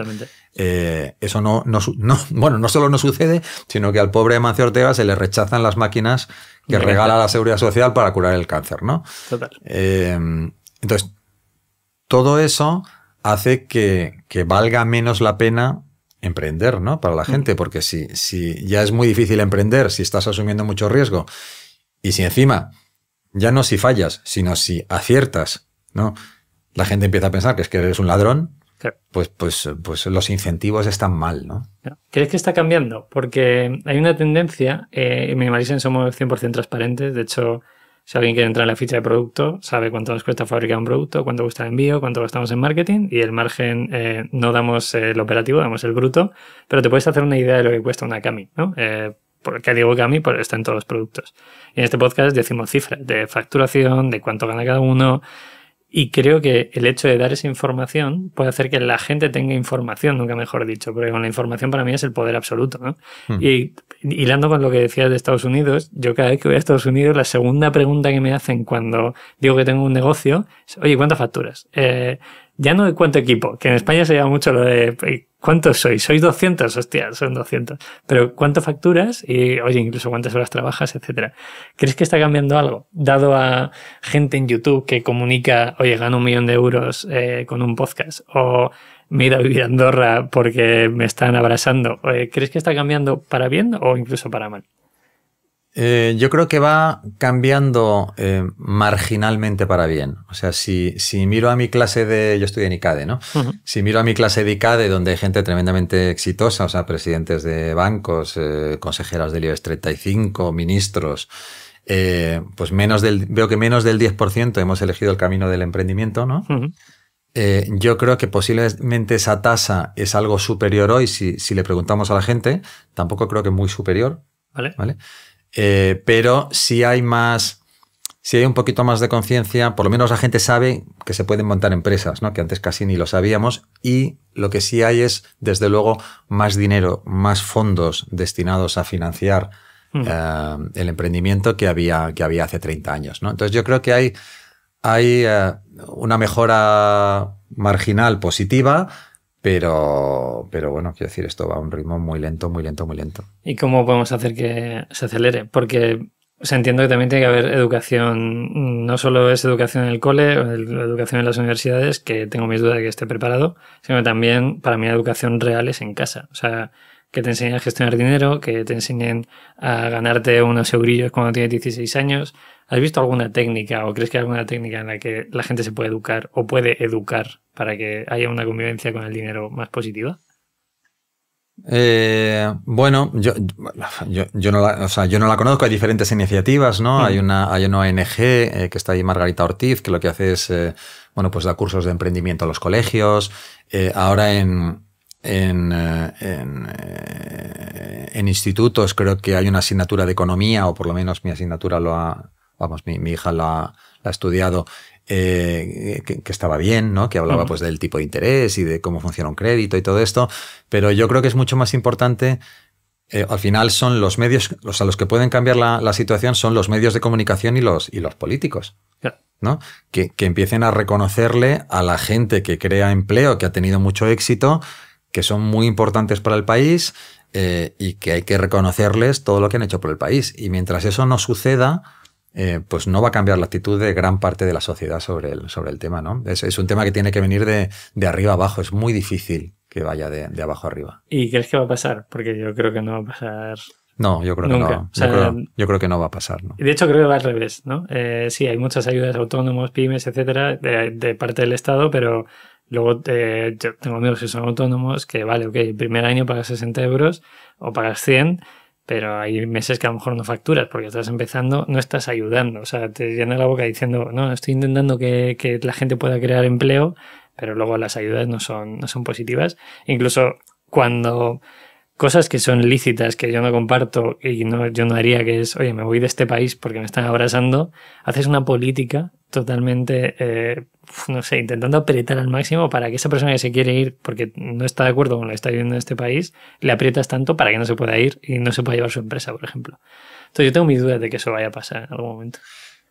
Eh, eso no, no, [LAUGHS] bueno, no solo no sucede, sino que al pobre Mancio Ortega se le rechazan las máquinas que regala la Seguridad Social para curar el cáncer, ¿no? Total. Eh, entonces, todo eso hace que, valga menos la pena emprender, ¿no? Para la gente, porque si, si ya es muy difícil emprender, si estás asumiendo mucho riesgo, y si encima, ya no si fallas, sino si aciertas, ¿no? La gente empieza a pensar que es que eres un ladrón, pues, pues, pues los incentivos están mal, ¿no? ¿Crees que está cambiando? Porque hay una tendencia, eh, en Minimalisen somos 100% transparentes, de hecho, si alguien quiere entrar en la ficha de producto, sabe cuánto nos cuesta fabricar un producto, cuánto cuesta el envío, cuánto gastamos en marketing y el margen eh, no damos el operativo, damos el bruto, pero te puedes hacer una idea de lo que cuesta una Cami, ¿no? Eh, porque digo Cami, pues está en todos los productos. Y en este podcast decimos cifras de facturación, de cuánto gana cada uno, y creo que el hecho de dar esa información puede hacer que la gente tenga información, nunca mejor dicho, porque con la información para mí es el poder absoluto. ¿no? Hmm. Y hilando con lo que decías de Estados Unidos, yo cada vez que voy a Estados Unidos, la segunda pregunta que me hacen cuando digo que tengo un negocio es, oye, ¿cuántas facturas? Eh, ya no de cuánto equipo, que en España se llama mucho lo de ¿cuántos sois? ¿Sois 200? Hostia, son 200. Pero ¿cuánto facturas? Y oye, incluso cuántas horas trabajas, etcétera. ¿Crees que está cambiando algo? Dado a gente en YouTube que comunica, oye, gano un millón de euros eh, con un podcast o me he ido a vivir a Andorra porque me están abrazando. ¿Crees que está cambiando para bien o incluso para mal? Eh, yo creo que va cambiando eh, marginalmente para bien. O sea, si, si, miro a mi clase de. Yo estoy en ICADE, ¿no? Si miro a mi clase de ICADE, donde hay gente tremendamente exitosa, o sea, presidentes de bancos, eh, consejeras del IBEX 35, ministros, pues menos del, veo que menos del 10% hemos elegido el camino del emprendimiento, ¿no? yo creo que posiblemente esa tasa es algo superior hoy si, si, le preguntamos a la gente. Tampoco creo que muy superior. Vale. ¿vale? Eh, pero si hay más, si hay un poquito más de conciencia, por lo menos la gente sabe que se pueden montar empresas, ¿no? que antes casi ni lo sabíamos, y lo que sí hay es, desde luego, más dinero, más fondos destinados a financiar hmm. eh, el emprendimiento que había, que había hace 30 años. ¿no? Entonces yo creo que hay, hay eh, una mejora marginal positiva, pero, pero bueno, quiero decir, esto va a un ritmo muy lento, muy lento, muy lento. ¿Y cómo podemos hacer que se acelere? Porque se entiendo que también tiene que haber educación, no solo es educación en el cole, o educación en las universidades, que tengo mis dudas de que esté preparado, sino también para mí educación real es en casa. O sea, que te enseñen a gestionar dinero, que te enseñen a ganarte unos eurillos cuando tienes 16 años. ¿Has visto alguna técnica o crees que hay alguna técnica en la que la gente se puede educar o puede educar para que haya una convivencia con el dinero más positiva? Eh, bueno, yo, yo, no la, o sea, yo no la conozco, hay diferentes iniciativas, ¿no? Mm. Hay, una, hay una ONG eh, que está ahí, Margarita Ortiz, que lo que hace es, eh, bueno, pues da cursos de emprendimiento a los colegios. ahora en, en, en, en, institutos creo que hay una asignatura de economía, o por lo menos mi asignatura lo ha, vamos, mi, mi hija la, la ha estudiado, eh, que, estaba bien, ¿no? Que hablaba pues del tipo de interés y de cómo funciona un crédito y todo esto. Pero yo creo que es mucho más importante. Eh, al final son los medios, o sea, los que pueden cambiar la, situación son los medios de comunicación y los, y los políticos. ¿no? Que, que, empiecen a reconocerle a la gente que crea empleo, que ha tenido mucho éxito, que son muy importantes para el país eh, y que hay que reconocerles todo lo que han hecho por el país. Y mientras eso no suceda, eh, pues no va a cambiar la actitud de gran parte de la sociedad sobre el, sobre el tema, ¿no? Es, un tema que tiene que venir de, arriba abajo, es muy difícil que vaya de, abajo arriba. ¿Y crees que va a pasar? Porque yo creo que no va a pasar. No, yo creo que no. yo, creo, que no va a pasar. ¿no? De hecho creo que va al revés, ¿no? Eh, sí, hay muchas ayudas autónomos, pymes, etcétera, de, parte del Estado, pero luego eh, yo tengo amigos que son autónomos que, vale, ok, el primer año pagas 60 euros o pagas 100 pero hay meses que a lo mejor no facturas porque estás empezando, no estás ayudando. O sea, te llena la boca diciendo, no, estoy intentando que, que la gente pueda crear empleo, pero luego las ayudas no son, no son positivas. Incluso cuando cosas que son lícitas, que yo no comparto y no, yo no haría, que es, oye, me voy de este país porque me están abrazando, haces una política totalmente, eh, no sé, intentando apretar al máximo para que esa persona que se quiere ir porque no está de acuerdo con lo que está viviendo en este país, le aprietas tanto para que no se pueda ir y no se pueda llevar su empresa, por ejemplo. Entonces yo tengo mis dudas de que eso vaya a pasar en algún momento.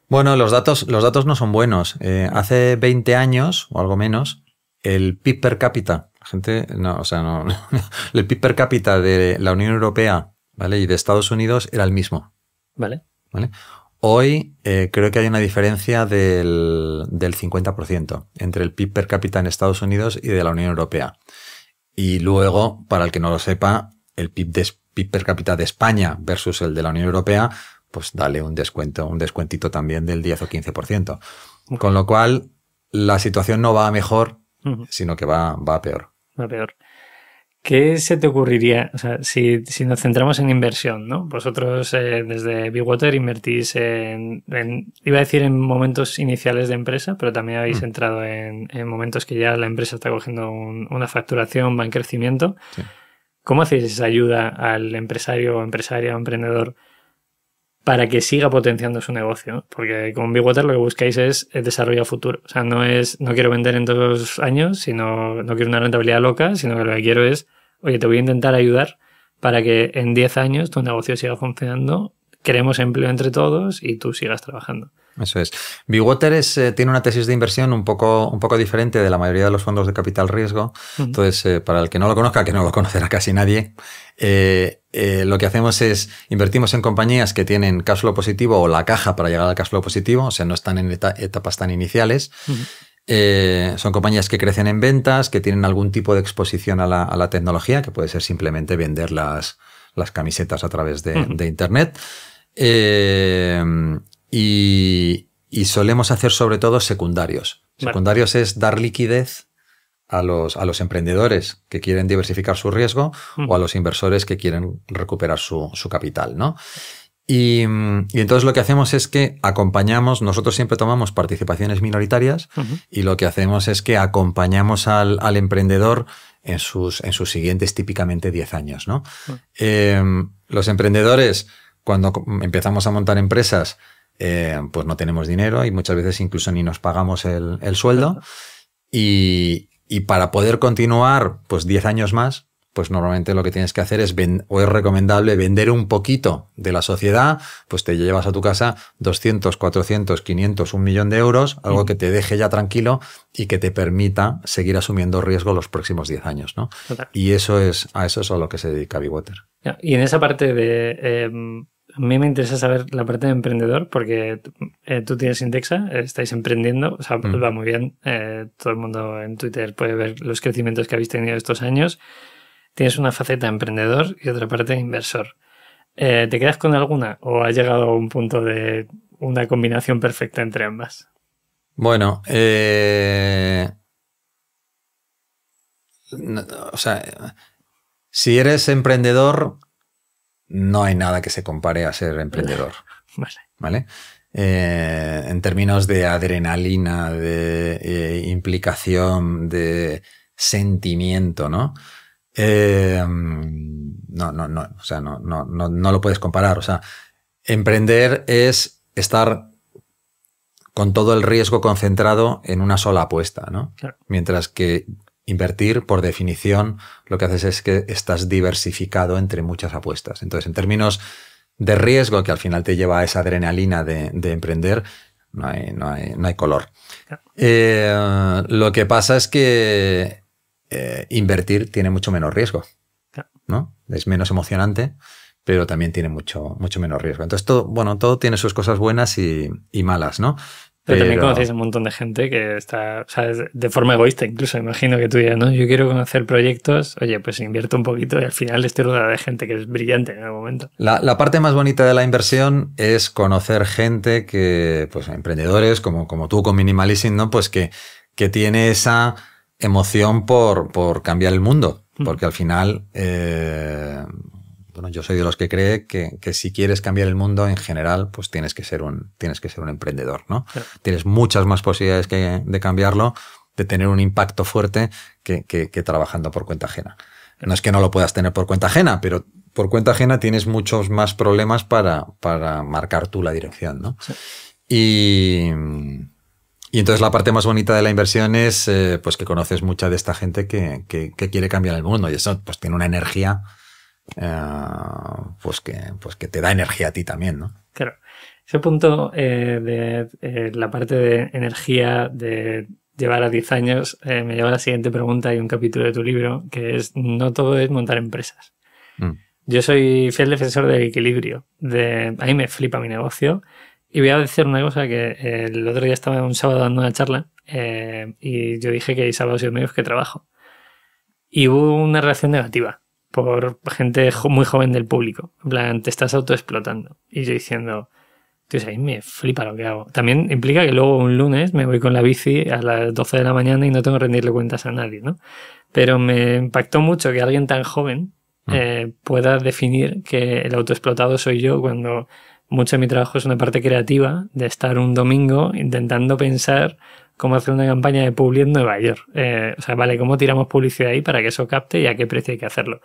Bueno, los datos, los datos no son buenos. Eh, hace 20 años o algo menos, el PIB per cápita, gente, no, o sea, no, [LAUGHS] el PIB per cápita de la Unión Europea ¿vale? y de Estados Unidos era el mismo. Vale. ¿Vale? Hoy eh, creo que hay una diferencia del, del 50% entre el PIB per cápita en Estados Unidos y de la Unión Europea. Y luego, para el que no lo sepa, el PIB, per cápita de España versus el de la Unión Europea, pues dale un descuento, un descuentito también del 10 o 15%. Con lo cual, la situación no va a mejor, sino que va, va a peor. Peor. ¿Qué se te ocurriría? O sea, si, nos centramos en inversión, ¿no? Vosotros eh, desde Big Water invertís en, iba a decir en momentos iniciales de empresa, pero también habéis mm. entrado en, momentos que ya la empresa está cogiendo una facturación, va en crecimiento. ¿Cómo hacéis esa ayuda al empresario o empresaria o emprendedor para que siga potenciando su negocio? Porque con Big Water lo que buscáis es el desarrollo futuro. O sea, no es, no quiero vender en dos años, sino, no quiero una rentabilidad loca, sino que lo que quiero es, oye, te voy a intentar ayudar para que en 10 años tu negocio siga funcionando, creemos empleo entre todos y tú sigas trabajando. Eso es. Bigwater es, eh, tiene una tesis de inversión un poco, un poco diferente de la mayoría de los fondos de capital riesgo. Entonces, eh, para el que no lo conozca, que no lo [LAUGHS] conocerá casi nadie, eh, lo que hacemos es invertimos en compañías que tienen cash flow positivo o la caja para llegar al cash flow positivo, o sea, no están en etapas tan iniciales. son compañías que crecen en ventas, que tienen algún tipo de exposición a la, tecnología, que puede ser simplemente vender las, las camisetas a través de, de Internet. Eh, y, solemos hacer sobre todo secundarios. Secundarios es dar liquidez a los, a los emprendedores que quieren diversificar su riesgo o a los inversores que quieren recuperar su, capital, ¿no? Y, entonces lo que hacemos es que acompañamos, nosotros siempre tomamos participaciones minoritarias y lo que hacemos es que acompañamos al, emprendedor en sus, en sus siguientes típicamente 10 años. ¿no? Em, los emprendedores, cuando empezamos a montar empresas, eh, pues no tenemos dinero y muchas veces incluso ni nos pagamos el, el sueldo. Y, y para poder continuar, pues 10 años más, pues normalmente lo que tienes que hacer es, o es recomendable vender un poquito de la sociedad, pues te llevas a tu casa 200, 400, 500, un millón de euros, algo que te deje ya tranquilo y que te permita seguir asumiendo riesgo los próximos 10 años, ¿no? Y eso es, a eso es a lo que se dedica Biwater. Y en esa parte de, em, a mí me interesa saber la parte de emprendedor porque eh, tú tienes Indexa, estáis emprendiendo, o sea, mm. va muy bien. Eh, todo el mundo en Twitter puede ver los crecimientos que habéis tenido estos años. Tienes una faceta emprendedor y otra parte inversor. Eh, ¿Te quedas con alguna o has llegado a un punto de una combinación perfecta entre ambas? Bueno, o sea, si eres emprendedor, no hay nada que se compare a ser emprendedor. [LAUGHS] vale. Eh, en términos de adrenalina, de eh, implicación, de sentimiento, ¿no? Eh, no, no, no, o sea, no, no, no, lo puedes comparar. O sea, emprender es estar con todo el riesgo concentrado en una sola apuesta, ¿no? Mientras que Invertir, por definición, lo que haces es que estás diversificado entre muchas apuestas. Entonces, en términos de riesgo, que al final te lleva a esa adrenalina de, emprender, no hay, no hay, color. Eh, lo que pasa es que eh, invertir tiene mucho menos riesgo. ¿no? Es menos emocionante, pero también tiene mucho, mucho menos riesgo. Entonces, todo, bueno, todo tiene sus cosas buenas y, y malas, ¿no? Pero, también conocéis un montón de gente que está, o sea, de forma egoísta incluso, imagino que tú ya, ¿no? Yo quiero conocer proyectos, oye, pues invierto un poquito y al final estoy rodeada de gente que es brillante en el momento. La, parte más bonita de la inversión es conocer gente que, pues emprendedores como, como tú con Minimalism, ¿no? Pues que, que tiene esa emoción por, por cambiar el mundo, mm. porque al final... Eh, bueno, yo soy de los que cree que, si quieres cambiar el mundo en general, pues tienes que ser un, tienes que ser un emprendedor, ¿no? Tienes muchas más posibilidades de cambiarlo, de tener un impacto fuerte que, trabajando por cuenta ajena. No es que no lo puedas tener por cuenta ajena, pero por cuenta ajena tienes muchos más problemas para, para marcar tú la dirección, ¿no? Y, y entonces la parte más bonita de la inversión es eh, pues que conoces mucha de esta gente que, que, quiere cambiar el mundo y eso pues tiene una energía eh, pues, que, pues que te da energía a ti también, ¿no? Claro. Ese punto eh, de eh, la parte de energía de llevar a 10 años me lleva a la siguiente pregunta y un capítulo de tu libro, que es no todo es montar empresas. Mm. Yo soy fiel defensor del equilibrio. De, a mí me flipa mi negocio. Y voy a decir una cosa que el otro día estaba un sábado dando una charla y yo dije que hay sábados y domingos que trabajo. Y hubo una reacción negativa por gente muy joven del público. En plan, te estás autoexplotando. Y yo diciendo, tío, ahí me flipa lo que hago. También implica que luego un lunes me voy con la bici a las 12 de la mañana y no tengo que rendirle cuentas a nadie, ¿no? Pero me impactó mucho que alguien tan joven mm. eh, pueda definir que el autoexplotado soy yo cuando mucho de mi trabajo es una parte creativa de estar un domingo intentando pensar cómo hacer una campaña de publi en Nueva York. Eh, o sea, vale, ¿cómo tiramos publicidad ahí para que eso capte y a qué precio hay que hacerlo?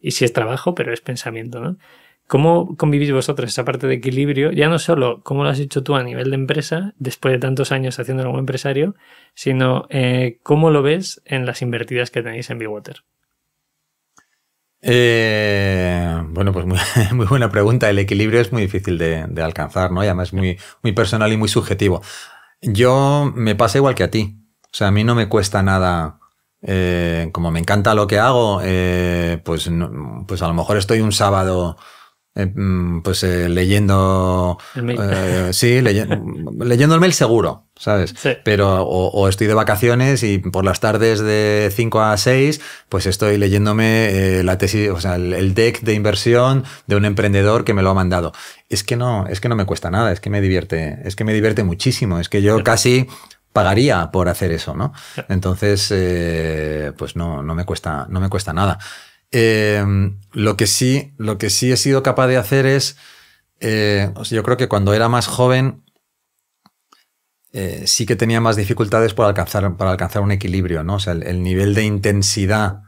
Y si es trabajo, pero es pensamiento, ¿no? ¿Cómo convivís vosotros esa parte de equilibrio? Ya no solo cómo lo has hecho tú a nivel de empresa, después de tantos años haciendo como empresario, sino eh, cómo lo ves en las invertidas que tenéis en Bewater. Eh, bueno, pues [LAUGHS] muy, buena pregunta. El equilibrio es muy difícil de, alcanzar, ¿no? Y además muy, muy personal y muy subjetivo. Yo me pasa igual que a ti. O sea, a mí no me cuesta nada. Eh, como me encanta lo que hago, eh, pues, pues a lo mejor estoy un sábado eh, mm, pues eh, leyendo. El mail. eh, sí, leye- [LAUGHS] leyendo el mail seguro, ¿sabes? Sí. Pero o, o estoy de vacaciones y por las tardes de 5 a 6, pues estoy leyéndome la tesis, o sea, el, el deck de inversión de un emprendedor que me lo ha mandado. Es que no, es que no me cuesta nada, es que me divierte, es que me divierte muchísimo, es que yo casi pagaría por hacer eso, ¿no? Entonces, pues no, no me cuesta, no me cuesta nada. Eh, lo que sí, lo que sí he sido capaz de hacer es, eh, yo creo que cuando era más joven eh, sí que tenía más dificultades alcanzar, para alcanzar un equilibrio, ¿no? O sea, el, el nivel de intensidad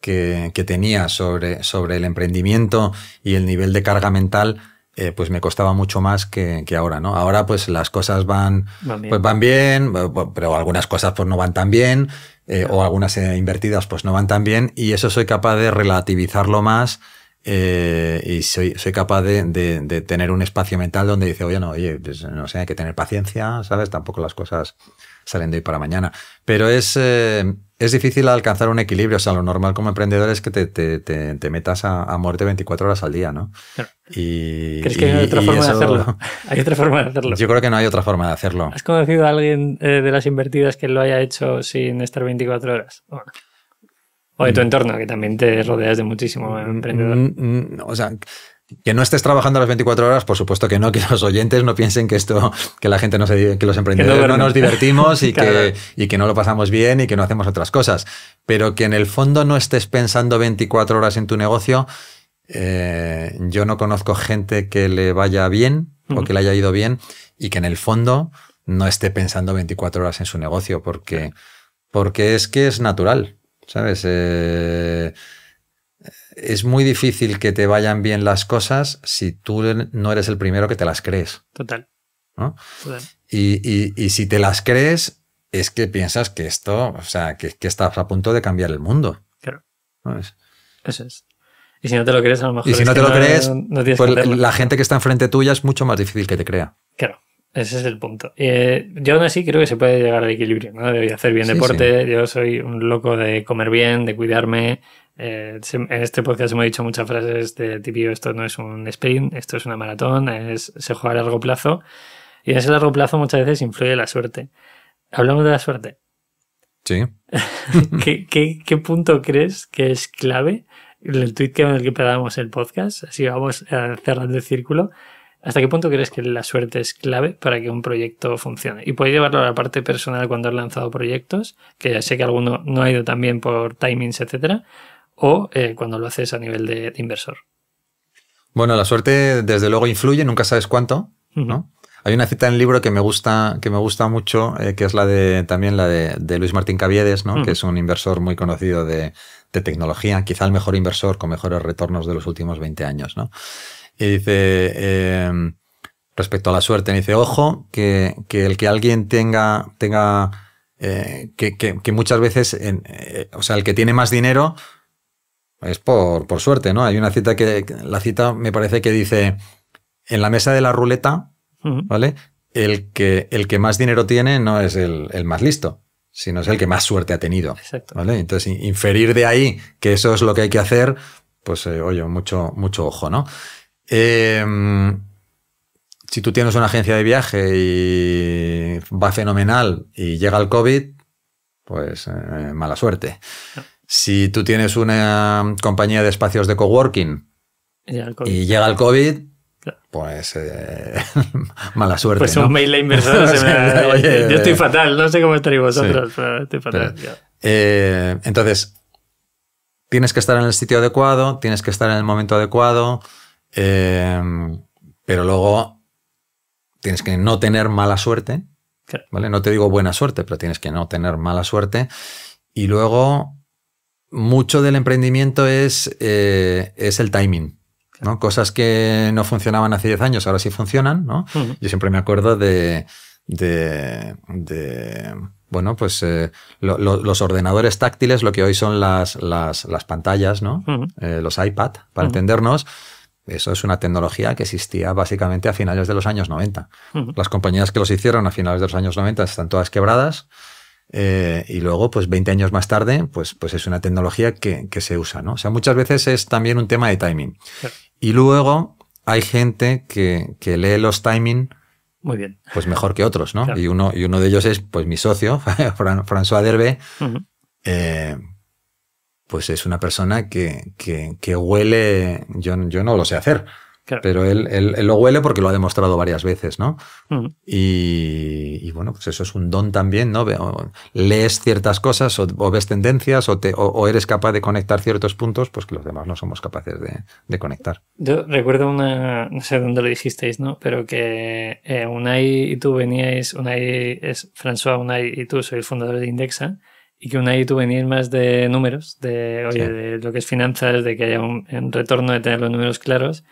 que, que tenía sobre, sobre el emprendimiento y el nivel de carga mental, eh, pues me costaba mucho más que, que ahora, ¿no? Ahora pues las cosas van, Van bien. pues van bien, pero algunas cosas pues no van tan bien, eh, o algunas eh, invertidas pues no van tan bien, y eso soy capaz de relativizarlo más eh, y soy, soy capaz de, de- de tener un espacio mental donde dice, oye, no, oye, pues, no sé, hay que tener paciencia, ¿sabes? Tampoco las cosas salen de hoy para mañana. Pero es, eh, es difícil alcanzar un equilibrio. O sea, lo normal como emprendedor es que te, te- te- te metas a, a muerte 24 horas al día, ¿no? Claro. Y, ¿Crees que hay otra forma de hacerlo? Hay otra forma de hacerlo. Yo creo que no hay otra forma de hacerlo. ¿Has conocido a alguien eh, de las invertidas que lo haya hecho sin estar 24 horas? ¿O, de tu entorno, que también te rodeas de muchísimo emprendedor. Mm, mm, O sea, que no estés trabajando las 24 horas, por supuesto que no, que los oyentes no piensen que esto, que la gente no se, que los emprendedores no, nos divertimos [LAUGHS] y, Claro. que, y que no lo pasamos bien y que no hacemos otras cosas. Pero que en el fondo no estés pensando 24 horas en tu negocio. eh, yo no conozco gente que le vaya bien o que le haya ido bien y que en el fondo no esté pensando 24 horas en su negocio porque, porque es que es natural, ¿sabes? Eh, es muy difícil que te vayan bien las cosas si tú no eres el primero que te las crees. Total. ¿no? total. Y, y- y si te las crees, es que piensas que esto, o sea, que, que estás a punto de cambiar el mundo. Claro. ¿sabes? Eso es. Y si no te lo crees, a lo mejor. Y si no te lo crees, no pues la gente que está enfrente tuya es mucho más difícil que te crea. Claro, ese es el punto. Eh, yo aún así creo que se puede llegar al equilibrio, ¿no? De hacer bien Sí, deporte. Yo soy un loco de comer bien, de cuidarme. Eh, en este podcast hemos dicho muchas frases de tipo, esto no es un sprint, esto es una maratón, es, se juega a largo plazo. Y en ese largo plazo muchas veces influye la suerte. Hablamos de la suerte. Sí. [LAUGHS] ¿Qué, qué, qué punto crees que es clave? El tweet que, en el que pegábamos el podcast, así vamos eh, cerrando el círculo. ¿Hasta qué punto crees que la suerte es clave para que un proyecto funcione? Y puedes llevarlo a la parte personal cuando has lanzado proyectos, que ya sé que alguno no ha ido tan bien por timings, etcétera, o eh, cuando lo haces a nivel de, de inversor. Bueno, la suerte desde luego influye, nunca sabes cuánto, ¿no? Hay una cita en el libro que me gusta, que me gusta mucho, eh, que es la de también la de, de Luis Martín Caviedes, ¿no? Que es un inversor muy conocido de, de tecnología, quizá el mejor inversor con mejores retornos de los últimos 20 años. ¿no? Y dice, eh, respecto a la suerte, me dice, ojo, que, que el que alguien tenga, tenga eh, que, que- que muchas veces, en, o sea, el que tiene más dinero es por, por suerte, ¿no? Hay una cita que, la cita me parece que dice, en la mesa de la ruleta. ¿vale? El que, el que más dinero tiene no es el, el más listo, sino es el que más suerte ha tenido. Exacto. ¿Vale? Entonces, in- inferir de ahí que eso es lo que hay que hacer, pues, eh, oye, mucho, mucho ojo, ¿no? Eh, si tú tienes una agencia de viaje y va fenomenal y llega el COVID, pues eh, mala suerte. Si tú tienes una compañía de espacios de coworking Y llega el COVID, pues eh, [LAUGHS] mala suerte. Pues ¿no? un mail a [LAUGHS] [LAUGHS] Oye, yo estoy eh, fatal, no sé cómo estaréis vosotros, pero estoy fatal. Pero- Eh, entonces, tienes que estar en el sitio adecuado, tienes que estar en el momento adecuado, eh, pero luego tienes que no tener mala suerte, Claro. ¿vale? No te digo buena suerte, pero tienes que no tener mala suerte. Y luego, mucho del emprendimiento es, eh, es el timing. ¿no? Cosas que no funcionaban hace 10 años, ahora sí funcionan, ¿no? Yo siempre me acuerdo de, de, de, bueno, pues eh, lo- lo- los ordenadores táctiles, lo que hoy son las, las, las pantallas, ¿no? Eh, los iPad, para entendernos. Eso es una tecnología que existía básicamente a finales de los años 90. Ujú. Las compañías que los hicieron a finales de los años 90 están todas quebradas. Eh, y luego, pues 20 años más tarde, pues, pues es una tecnología que, que se usa, ¿no? O sea, muchas veces es también un tema de timing. Claro. Y luego, hay gente que, que lee los timing Muy bien. pues mejor que otros, ¿no? Claro. Y, uno, y uno de ellos es pues mi socio, [LAUGHS] Fran- François Derbe, eh, pues es una persona que, que, que huele, yo, yo no lo sé hacer, Claro. pero él, él- él lo huele porque lo ha demostrado varias veces, ¿no? Ujú. Y, y bueno, pues eso es un don también, ¿no? Veo- Lees ciertas cosas o, o ves tendencias o, te, o, o eres capaz de conectar ciertos puntos, pues que los demás no somos capaces de, de conectar. Yo recuerdo una, no sé dónde lo dijisteis, ¿no? Pero que eh, Unai y tú veníais, Unai es François, Unai y tú sois fundadores de Indexa, y que Unai y tú veníais más de números, de, oye, Sí. de lo que es finanzas, de que haya un, un retorno, de tener los números claros,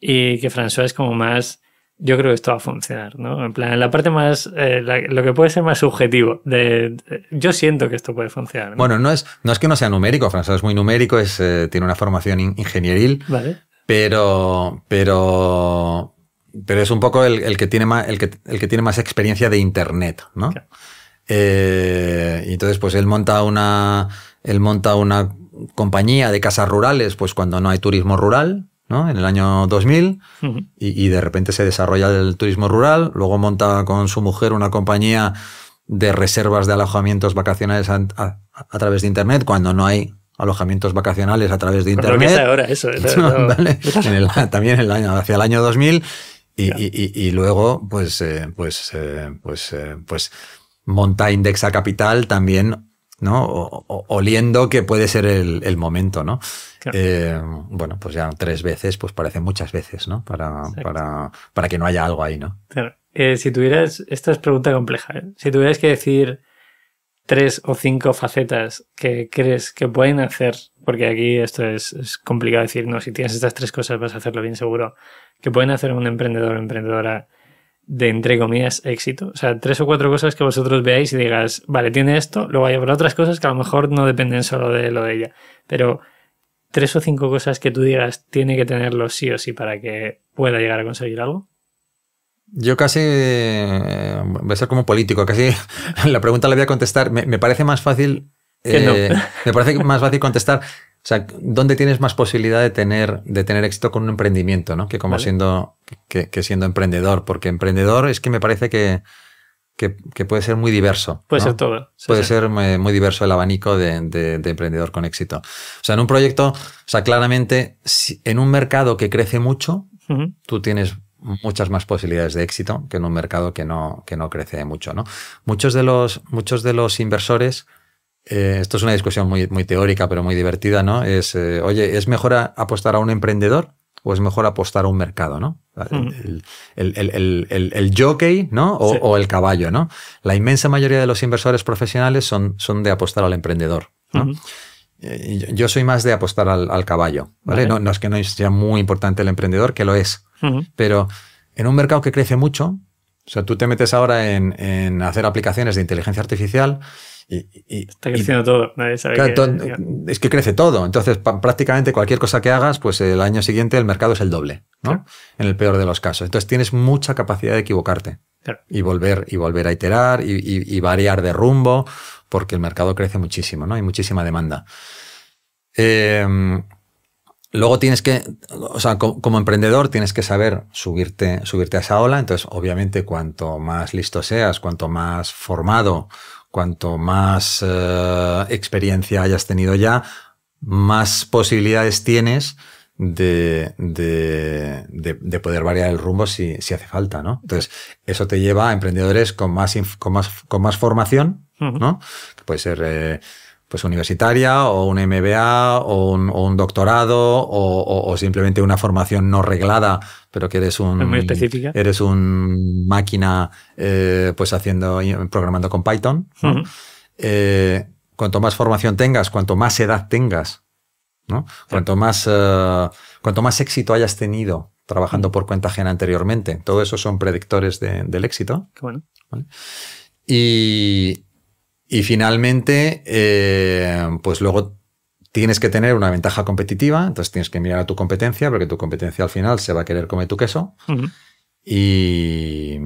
y que François es como más, yo creo que esto va a funcionar, ¿no? En plan, la parte más, eh, la- lo que puede ser más subjetivo, de, de- yo siento que esto puede funcionar. ¿no? Bueno, no es, no es que no sea numérico, François es muy numérico, es, eh, tiene una formación in- ingenieril, Vale. pero, pero, pero es un poco el, el que tiene más, el, que, el que tiene más experiencia de Internet, ¿no? Claro. Eh, y entonces, pues él monta una, él monta una compañía de casas rurales, pues cuando no hay turismo rural, ¿no? En el año 2000, Ujú. y, y de repente se desarrolla el turismo rural, luego monta con su mujer una compañía de reservas de alojamientos vacacionales a, a- a través de Internet, cuando no hay alojamientos vacacionales a través de Con lo que es Internet. ahora, eso. [LAUGHS] eso- Vale. En el- también el año, hacia el año 2000 y, y- y- y luego pues, eh, pues, eh, pues, eh, pues monta Indexa Capital también, ¿no? O- o- oliendo que puede ser el, el momento, ¿no? Claro. Eh, bueno, pues ya tres veces, pues parece muchas veces, ¿no? Para, para, para que no haya algo ahí, ¿no? Claro. Eh, si tuvieras, esta es pregunta compleja, ¿eh? si tuvieras que decir tres o cinco facetas que crees que pueden hacer, porque aquí esto es, es complicado decir, no, si tienes estas tres cosas vas a hacerlo bien seguro, que pueden hacer un emprendedor o emprendedora de, entre comillas, éxito. O sea, tres o cuatro cosas que vosotros veáis y digas, vale, tiene esto, luego hay otras cosas que a lo mejor no dependen solo de lo de ella, pero tres o cinco cosas que tú digas, tiene que tenerlo sí o sí para que pueda llegar a conseguir algo. Yo casi eh, voy a ser como político, casi [LAUGHS] la pregunta la voy a contestar. Me, me parece más fácil. No. eh, me parece más fácil contestar. O sea, ¿dónde tienes más posibilidad de tener, de tener éxito con un emprendimiento, ¿no? Que como Vale. siendo, que, que siendo emprendedor. Porque emprendedor es que me parece que, que, que puede ser muy diverso. Puede ¿no? ser todo. Sí, Puede sí. ser muy, muy diverso el abanico de, de- de emprendedor con éxito. O sea, en un proyecto, o sea, claramente, si- en un mercado que crece mucho, tú tienes muchas más posibilidades de éxito que en un mercado que no, que no crece mucho. ¿no? Muchos, de los, muchos de los inversores, eh, esto es una discusión muy, muy teórica, pero muy divertida, ¿no? Es, eh, oye, ¿es mejor a- apostar a un emprendedor o es mejor apostar a un mercado, ¿no? El, el- el- el- el- el jockey, ¿no? O, Sí. o el caballo, ¿no? La inmensa mayoría de los inversores profesionales son, son de apostar al emprendedor. ¿no? Eh, yo- soy más de apostar al, al caballo, ¿vale? Vale. No, no es que no sea muy importante el emprendedor, que lo es, pero en un mercado que crece mucho, o sea, tú te metes ahora en, en hacer aplicaciones de inteligencia artificial y, y- Está y- creciendo todo. Nadie sabe claro, que- to- es que crece todo. Entonces, prácticamente cualquier cosa que hagas, pues el año siguiente el mercado es el doble, ¿no? Claro. En el peor de los casos. Entonces tienes mucha capacidad de equivocarte Claro. y volver, y volver a iterar y, variar de rumbo, porque el mercado crece muchísimo, ¿no? Hay muchísima demanda. Eh, luego tienes que, o sea, co- como, emprendedor tienes que saber subirte, subirte a esa ola. Entonces, obviamente, cuanto más listo seas, cuanto más formado, cuanto más eh, experiencia hayas tenido ya, más posibilidades tienes de, de, de- de poder variar el rumbo si, si hace falta, ¿no? Entonces, eso te lleva a emprendedores con más, con más, con más formación. ¿no? Que puede ser eh, pues universitaria o un MBA o un, o un doctorado o, o- o simplemente una formación no reglada, pero que eres un muy específica. eres un máquina eh, pues haciendo programando con Python. Eh, cuanto más formación tengas, cuanto más edad tengas, ¿no? Cuanto más eh, cuanto más éxito hayas tenido trabajando por cuenta ajena anteriormente, todo eso son predictores de- del éxito. Qué bueno. Y, y finalmente, eh, pues luego tienes que tener una ventaja competitiva, entonces tienes que mirar a tu competencia, porque tu competencia al final se va a querer comer tu queso. Y,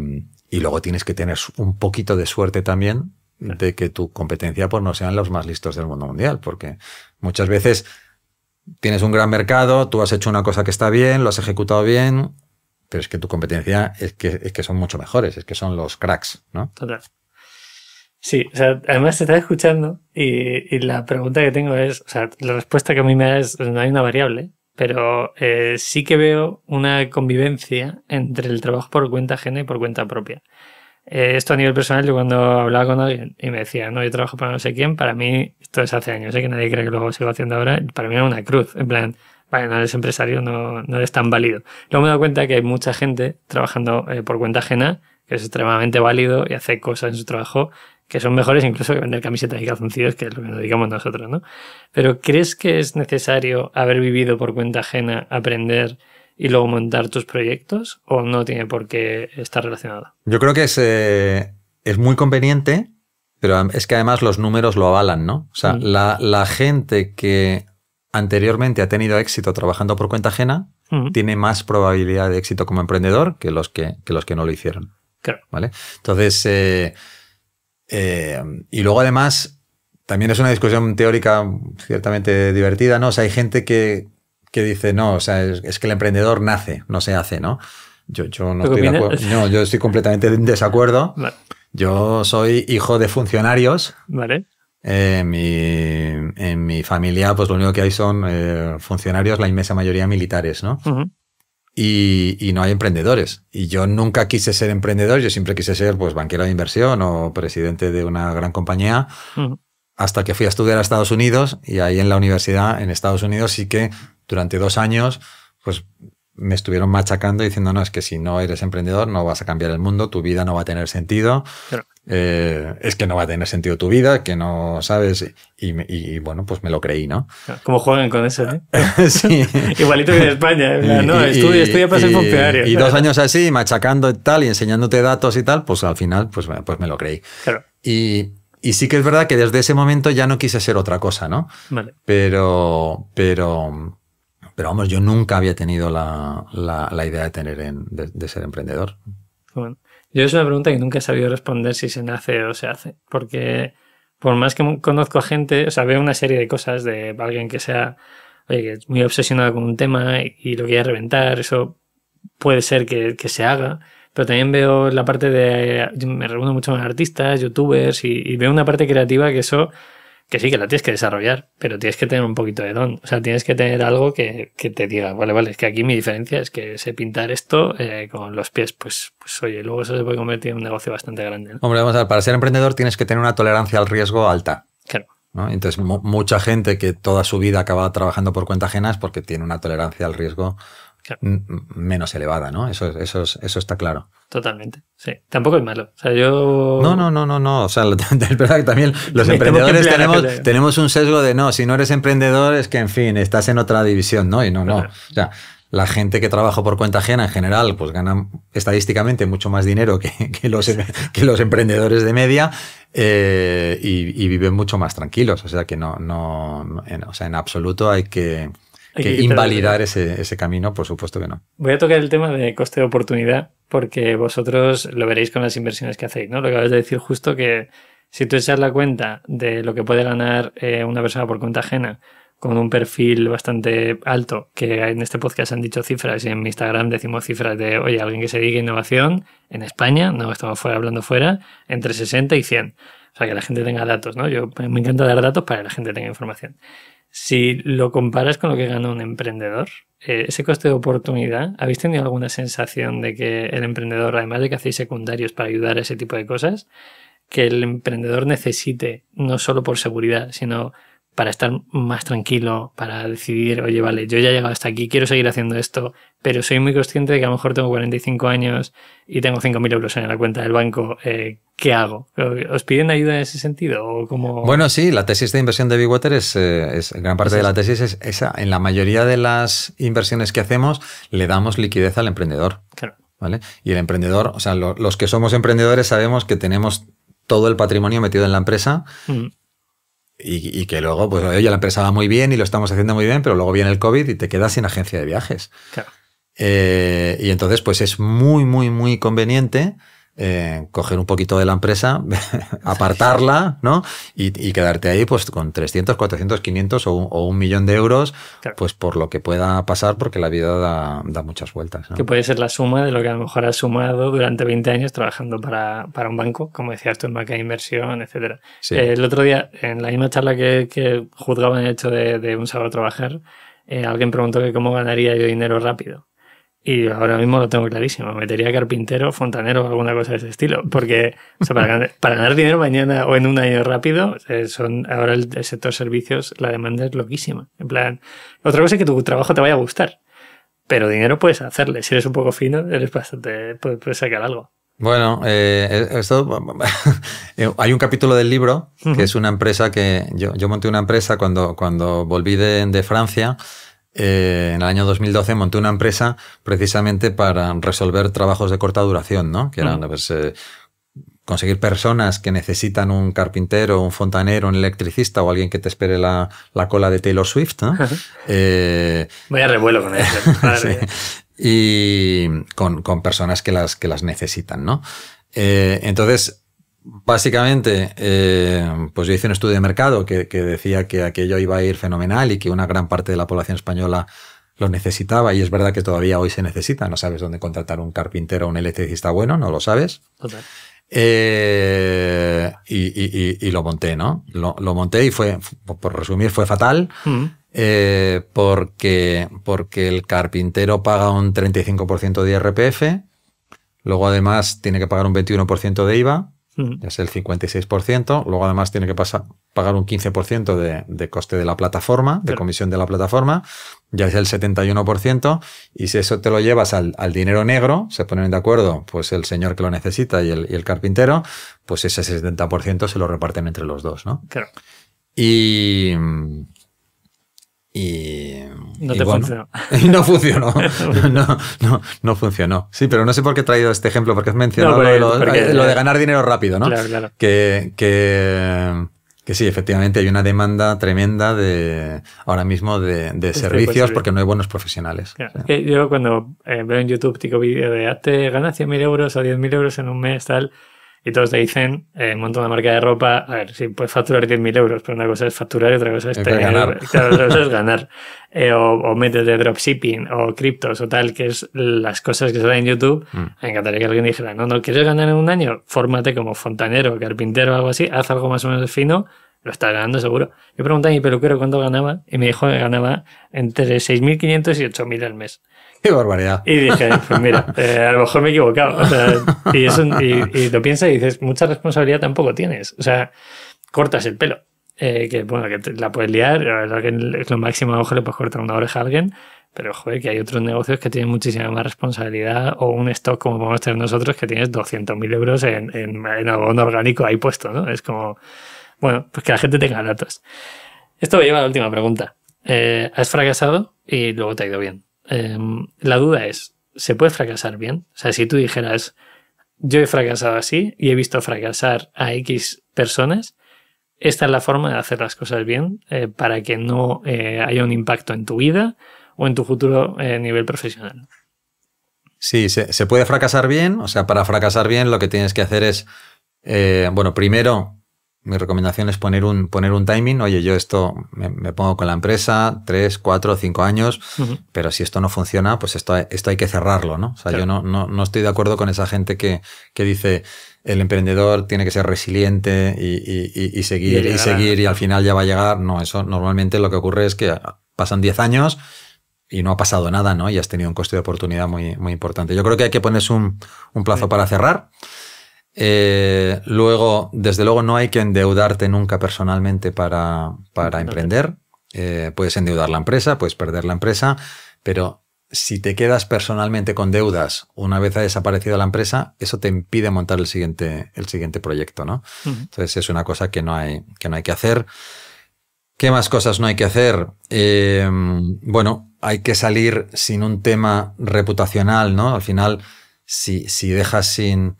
y luego tienes que tener un poquito de suerte también de que tu competencia pues, no sean los más listos del mundo mundial, porque muchas veces tienes un gran mercado, tú has hecho una cosa que está bien, lo has ejecutado bien, pero es que tu competencia es que, es que son mucho mejores, es que son los cracks, ¿no? Total. Sí, o sea, además te estaba escuchando y, y, la pregunta que tengo es, o sea, la respuesta que a mí me da es, no hay una variable, pero eh, sí que veo una convivencia entre el trabajo por cuenta ajena y por cuenta propia. Eh, esto a nivel personal, yo cuando hablaba con alguien y me decía, no, yo trabajo para no sé quién, para mí, esto es hace años, sé que nadie cree que lo sigo haciendo ahora, para mí era una cruz, en plan, vale, no eres empresario, no, no eres tan válido. Luego me he dado cuenta que hay mucha gente trabajando eh, por cuenta ajena, que es extremadamente válido y hace cosas en su trabajo que son mejores incluso que vender camisetas y calzoncillos, que es lo que nos dedicamos nosotros, ¿no? Pero ¿crees que es necesario haber vivido por cuenta ajena, aprender y luego montar tus proyectos o no tiene por qué estar relacionado? Yo creo que es, eh, es muy conveniente, pero es que además los números lo avalan, ¿no? O sea, la, la, gente que anteriormente ha tenido éxito trabajando por cuenta ajena tiene más probabilidad de éxito como emprendedor que los que, que los que no lo hicieron. Claro. ¿Vale? Entonces, eh, eh, y luego además, también es una discusión teórica ciertamente divertida, ¿no? O sea, hay gente que, que dice, no, o sea, es, que el emprendedor nace, no se hace, ¿no? Yo, yo no estoy de. No, yo estoy completamente en desacuerdo. Vale. Yo soy hijo de funcionarios. Vale. Eh, en, mi, en, mi, familia, pues lo único que hay son eh, funcionarios, la inmensa mayoría militares, ¿no? Uh -huh y, y, no hay emprendedores. Y yo nunca quise ser emprendedor, yo siempre quise ser pues banquero de inversión o presidente de una gran compañía, uh -huh. hasta que fui a estudiar a Estados Unidos y ahí en la universidad en Estados Unidos sí que durante dos años pues me estuvieron machacando diciendo, no, es que si no eres emprendedor no vas a cambiar el mundo, tu vida no va a tener sentido. Claro. Eh, es que no va a tener sentido tu vida, que no sabes. Y, y, y bueno, pues me lo creí, ¿no? Como juegan con eso, ¿eh? [LAUGHS] sí. [LAUGHS] Igualito que en España. ¿eh? No, estudia, estudia para ser funcionario. Y dos años así, machacando y tal, y enseñándote datos y tal, pues al final, pues, pues me lo creí. Claro. Y, y sí que es verdad que desde ese momento ya no quise ser otra cosa, ¿no? Vale. Pero, pero, pero vamos, yo nunca había tenido la, la, la idea de tener en, de, de, ser emprendedor. Bueno, yo es una pregunta que nunca he sabido responder si se nace o se hace, porque por más que conozco a gente, o sea, veo una serie de cosas de alguien que sea, oye, que es muy obsesionado con un tema y, lo quiere reventar, eso puede ser que, que, se haga, pero también veo la parte de, me reúno mucho con artistas, youtubers y, y veo una parte creativa que eso que sí, que la tienes que desarrollar, pero tienes que tener un poquito de don. O sea, tienes que tener algo que, que te diga, vale, vale, es que aquí mi diferencia es que sé pintar esto eh, con los pies. Pues, pues oye, luego eso se puede convertir en un negocio bastante grande. ¿no? Hombre, vamos a ver, para ser emprendedor tienes que tener una tolerancia al riesgo alta. Claro. ¿no? Entonces, mucha gente que toda su vida acaba trabajando por cuenta ajena es porque tiene una tolerancia al riesgo Claro. menos elevada, ¿no? Eso, eso, eso está claro. Totalmente, sí. Tampoco es malo. O sea, yo... No, no, no, no, no. O sea, es [LAUGHS] verdad que también [LAUGHS] los emprendedores tenemos, tenemos un sesgo de no, si no eres emprendedor es que, en fin, estás en otra división, ¿no? Y no, no. O sea, la gente que trabaja por cuenta ajena en general, pues gana estadísticamente mucho más dinero que, [LAUGHS] que los, que los emprendedores de media eh, y, y, viven mucho más tranquilos. O sea, que no, no, no en, o sea, en absoluto hay que que, invalidar ese, ese, camino, por supuesto que no. Voy a tocar el tema de coste de oportunidad, porque vosotros lo veréis con las inversiones que hacéis, ¿no? Lo que acabas de decir justo que si tú echas la cuenta de lo que puede ganar eh, una persona por cuenta ajena con un perfil bastante alto, que en este podcast han dicho cifras y en mi Instagram decimos cifras de, oye, alguien que se dedique a innovación en España, no estamos fuera hablando fuera, entre 60 y 100. O sea, que la gente tenga datos, ¿no? Yo me encanta dar datos para que la gente tenga información. Si lo comparas con lo que gana un emprendedor, eh, ese coste de oportunidad, ¿habéis tenido alguna sensación de que el emprendedor, además de que hacéis secundarios para ayudar a ese tipo de cosas, que el emprendedor necesite, no solo por seguridad, sino para estar más tranquilo, para decidir, oye, vale, yo ya he llegado hasta aquí, quiero seguir haciendo esto, pero soy muy consciente de que a lo mejor tengo 45 años y tengo 5.000 euros en la cuenta del banco, eh, ¿qué hago? ¿Os piden ayuda en ese sentido? ¿O como... Bueno, sí, la tesis de inversión de Bigwater es, eh, es gran parte ¿Es de la tesis es esa. En la mayoría de las inversiones que hacemos le damos liquidez al emprendedor. Claro. ¿Vale? Y el emprendedor, o sea, lo, los que somos emprendedores sabemos que tenemos todo el patrimonio metido en la empresa. Mm. Y, y, que luego, pues, oye, la empresa va muy bien y lo estamos haciendo muy bien, pero luego viene el COVID y te quedas sin agencia de viajes. Claro. Eh, y entonces, pues es muy, muy, muy conveniente eh, coger un poquito de la empresa, [LAUGHS] apartarla, ¿no? Y, quedarte ahí pues con 300, 400, 500 o un, millón de euros, pues por lo que pueda pasar, porque la vida da, muchas vueltas. Que puede ser la suma de lo que a lo mejor has sumado durante 20 años trabajando para, un banco, como decías tú, en banca de inversión, etc. Eh, el otro día, en la misma charla que, que juzgaban el hecho de, un sábado trabajar, eh, alguien preguntó que cómo ganaría yo dinero rápido. Y ahora mismo lo tengo clarísimo. Metería carpintero, fontanero o alguna cosa de ese estilo. Porque [LAUGHS] para, ganar, dinero mañana o en un año rápido, eh, son ahora el, sector servicios, la demanda es loquísima. En plan, otra cosa es que tu trabajo te vaya a gustar. Pero dinero puedes hacerle. Si eres un poco fino, eres bastante, puedes, sacar algo. Bueno, eh, esto, [LAUGHS] hay un capítulo del libro que es una empresa que yo, yo monté una empresa cuando, cuando volví de, de Francia eh, en el año 2012 monté una empresa precisamente para resolver trabajos de corta duración, ¿no? Que eran pues, eh, conseguir personas que necesitan un carpintero, un fontanero, un electricista o alguien que te espere la, cola de Taylor Swift, ¿no? eh, Voy a revuelo con eso. [LAUGHS] Y con, personas que las, que las necesitan, ¿no? Entonces, Básicamente, eh, pues yo hice un estudio de mercado que, decía que aquello iba a ir fenomenal y que una gran parte de la población española lo necesitaba y es verdad que todavía hoy se necesita. No sabes dónde contratar un carpintero o un electricista bueno, no lo sabes. Eh, y, lo monté, ¿no? Lo, monté y fue, por resumir, fue fatal. Mm. Eh, porque, porque el carpintero paga un 35% de IRPF, luego además tiene que pagar un 21% de IVA es el 56%. Luego además tiene que pasar, pagar un 15% de, de, coste de la plataforma, de comisión de la plataforma, ya es el 71%. Y si eso te lo llevas al, dinero negro, se ponen de acuerdo, pues el señor que lo necesita y el, y el carpintero, pues ese 70% se lo reparten entre los dos, ¿no? Claro. Y, y, no te funcionó. [LAUGHS] no funcionó. [LAUGHS] No, no, no, funcionó. Sí, pero no sé por qué he traído este ejemplo, porque has mencionado lo, de ganar dinero rápido, ¿no? Claro, claro. Que, que, que, sí, efectivamente hay una demanda tremenda de ahora mismo de, de servicios porque no hay buenos profesionales. yo cuando eh, veo en YouTube tipo vídeo de hazte ganas 100.000 euros o 10.000 euros en un mes, tal y todos te dicen, eh, monto una marca de ropa, a ver, sí, puedes facturar 10.000 euros, pero una cosa es facturar y otra cosa es, tener, ganar. Claro, es ganar. [LAUGHS] Eh, o, o metes de dropshipping o criptos o tal, que es las cosas que se dan en YouTube. Mm. Me encantaría que alguien dijera, no, no, ¿quieres ganar en un año? Fórmate como fontanero, carpintero o algo así, haz algo más o menos fino, lo estás ganando seguro. Yo pregunté a mi peluquero cuánto ganaba y me dijo que ganaba entre 6.500 y 8.000 al mes. [LAUGHS] Qué barbaridad. Y dije, pues mira, eh, a lo mejor me he equivocado. O sea, y, eso, y, lo piensas y dices, mucha responsabilidad tampoco tienes. O sea, cortas el pelo. Eh, que bueno, que la puedes liar, es lo máximo a lo mejor le puedes cortar una oreja a alguien, pero joder, que hay otros negocios que tienen muchísima más responsabilidad o un stock como podemos tener nosotros que tienes 200.000 euros en, en, en algo orgánico ahí puesto, ¿no? Es como, bueno, pues que la gente tenga datos. Esto me lleva a la última pregunta. Eh, ¿Has fracasado y luego te ha ido bien? Em, la duda es, ¿se puede fracasar bien? O sea, si tú dijeras, yo he fracasado así y he visto fracasar a X personas, esta es la forma de hacer las cosas bien eh, para que no eh, haya un impacto en tu vida o en tu futuro eh, nivel profesional. Sí, se, puede fracasar bien. O sea, para fracasar bien lo que tienes que hacer es, bueno, primero mi recomendación es poner un, poner un timing. Oye, yo esto me, pongo con la empresa tres, cuatro, cinco años, pero si esto no funciona, pues esto, esto hay que cerrarlo, ¿no? O sea, yo no, no, no, estoy de acuerdo con esa gente que, que dice el emprendedor tiene que ser resiliente y, y, y seguir y, seguir y al final ya va a llegar. No, eso normalmente lo que ocurre es que pasan diez años y no ha pasado nada, ¿no? Y has tenido un coste de oportunidad muy, muy importante. Yo creo que hay que ponerse un, un plazo para cerrar. Eh, luego, desde luego, no hay que endeudarte nunca personalmente para, para emprender. Eh, puedes endeudar la empresa, puedes perder la empresa, pero si te quedas personalmente con deudas una vez ha desaparecido la empresa, eso te impide montar el siguiente, el siguiente proyecto, ¿no? Entonces es una cosa que no hay que, no hay que hacer. ¿Qué más cosas no hay que hacer? Eh, bueno, hay que salir sin un tema reputacional, ¿no? Al final, si, si dejas sin,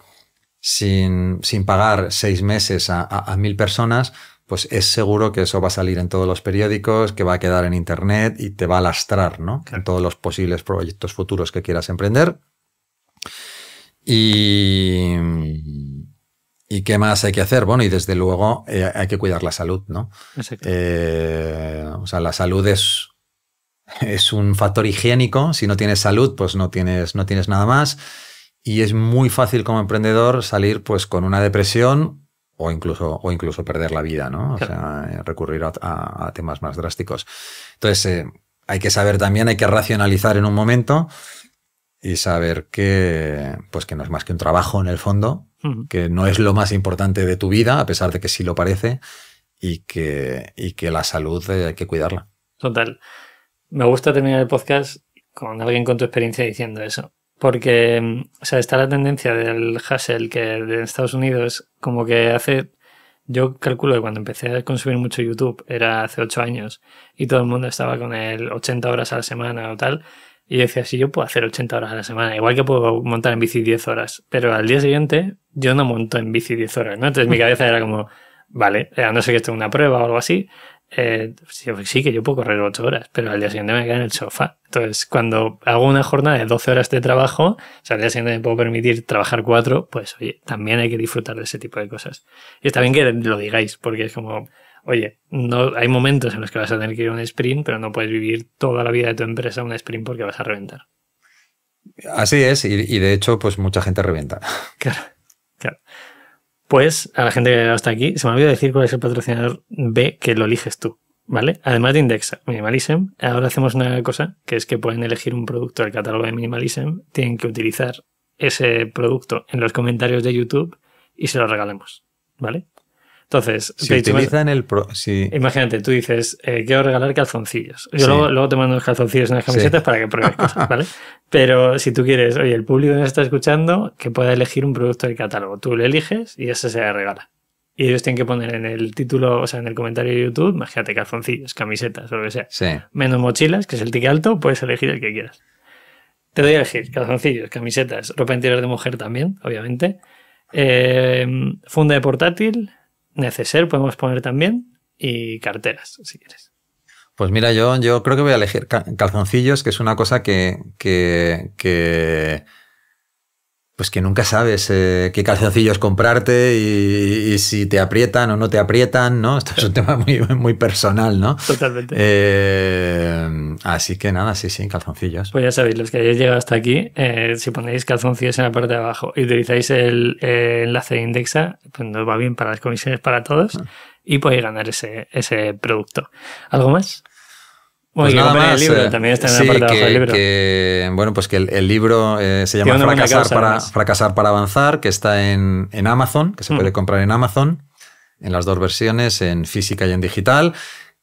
sin, sin pagar seis meses a, mil personas, pues es seguro que eso va a salir en todos los periódicos, que va a quedar en Internet y te va a lastrar ¿no? en todos los posibles proyectos futuros que quieras emprender. Y, ¿Y qué más hay que hacer? Bueno, y desde luego eh, hay que cuidar la salud, ¿no? Eh, o sea, la salud es, es un factor higiénico. Si no tienes salud, pues no tienes, no tienes nada más. Y es muy fácil como emprendedor salir pues con una depresión o incluso, o incluso perder la vida, ¿no? O sea, eh, recurrir a, temas más drásticos. Entonces, hay que saber también, hay que racionalizar en un momento y saber que, pues que no es más que un trabajo en el fondo, que no es lo más importante de tu vida, a pesar de que sí lo parece, y que, y que la salud eh, hay que cuidarla. Total. Me gusta terminar el podcast con alguien con tu experiencia diciendo eso. Porque, o sea, está la tendencia del hustle que de Estados Unidos, como que hace. Yo calculo que cuando empecé a consumir mucho YouTube era hace ocho años y todo el mundo estaba con el 80 horas a la semana o tal. Y yo decía, si yo puedo hacer 80 horas a la semana, igual que puedo montar en bici 10 horas, pero al día siguiente yo no monto en bici 10 horas, ¿no? Entonces mi cabeza era como, vale, a no ser que esté una prueba o algo así, eh, sí, que yo puedo correr 8 horas, pero al día siguiente me quedo en el sofá. Entonces, cuando hago una jornada de 12 horas de trabajo, o sea, al día siguiente me puedo permitir trabajar 4, pues oye, también hay que disfrutar de ese tipo de cosas. Y está bien que lo digáis, porque es como, oye, no, hay momentos en los que vas a tener que ir a un sprint, pero no puedes vivir toda la vida de tu empresa un sprint porque vas a reventar. Así es, y, de hecho, pues mucha gente revienta. Claro. Pues a la gente que ha hasta aquí, se me olvidado decir cuál es el patrocinador B que lo eliges tú, ¿vale? Además de Indexa, Minimalism, ahora hacemos una cosa que es que pueden elegir un producto del catálogo de Minimalism, tienen que utilizar ese producto en los comentarios de YouTube y se lo regalemos, ¿vale? Entonces, si utilizan el Imagínate, tú dices, eh, quiero regalar calzoncillos. Yo luego, te mando los calzoncillos en las camisetas para que pruebes cosas, [LAUGHS] ¿vale? Pero si tú quieres, oye, el público que nos está escuchando, que pueda elegir un producto del catálogo. Tú lo eliges y ese se le regala. Y ellos tienen que poner en el título, o sea, en el comentario de YouTube, imagínate, calzoncillos, camisetas o lo que sea. Menos mochilas, que es el ticket alto, puedes elegir el que quieras. Te doy a elegir calzoncillos, camisetas, ropa interior de mujer también, obviamente. Eh, funda de portátil, neceser podemos poner también y carteras, si quieres. Pues mira, yo, yo creo que voy a elegir calzoncillos, que es una cosa que, que, que pues que nunca sabes eh, qué calzoncillos comprarte y, si te aprietan o no te aprietan, ¿no? [LAUGHS] Esto es un tema muy, muy personal, ¿no? Totalmente. Eh, así que nada, sí, sí, calzoncillos. Pues ya sabéis, los que hayáis llegado hasta aquí, eh, si ponéis calzoncillos en la parte de abajo y utilizáis el enlace de Indexa, pues nos va bien para las comisiones para todos ah. y podéis ganar ese, ese producto. ¿Algo más? Pues nada más, el libro, eh, también está en la parte del libro. Que, bueno, pues que el, libro eh, se llama Fracasar para, Fracasar para Avanzar, que está en, en Amazon, que se puede mm. comprar en Amazon, en las dos versiones, en física y en digital,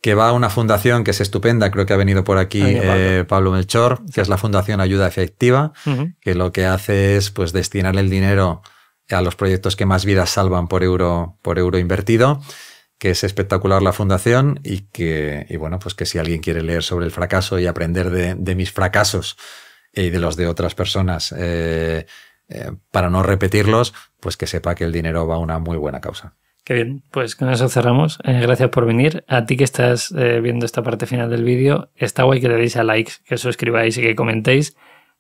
que va a una fundación que es estupenda, creo que ha venido por aquí eh, Pablo. Melchor, que es la Fundación Ayuda Efectiva, que lo que hace es pues destinar el dinero a los proyectos que más vidas salvan por euro, por euro invertido que es espectacular la fundación y que, y bueno, pues que si alguien quiere leer sobre el fracaso y aprender de, mis fracasos y de los de otras personas eh, eh, para no repetirlos, pues que sepa que el dinero va a una muy buena causa. Qué bien, pues con eso cerramos. Eh, gracias por venir. A ti que estás viendo esta parte final del vídeo, está guay que le deis a likes, que suscribáis y que comentéis,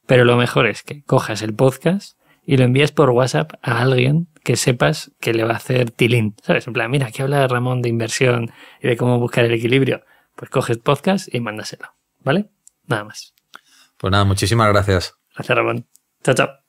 pero lo mejor es que cojas el podcast y lo envíes por WhatsApp a alguien que sepas que le va a hacer tilín. ¿Sabes? En plan, mira, aquí habla Ramón de inversión y de cómo buscar el equilibrio. Pues coges podcast y mándaselo. ¿Vale? Nada más. Pues nada, muchísimas gracias. Gracias, Ramón. Chao, chao.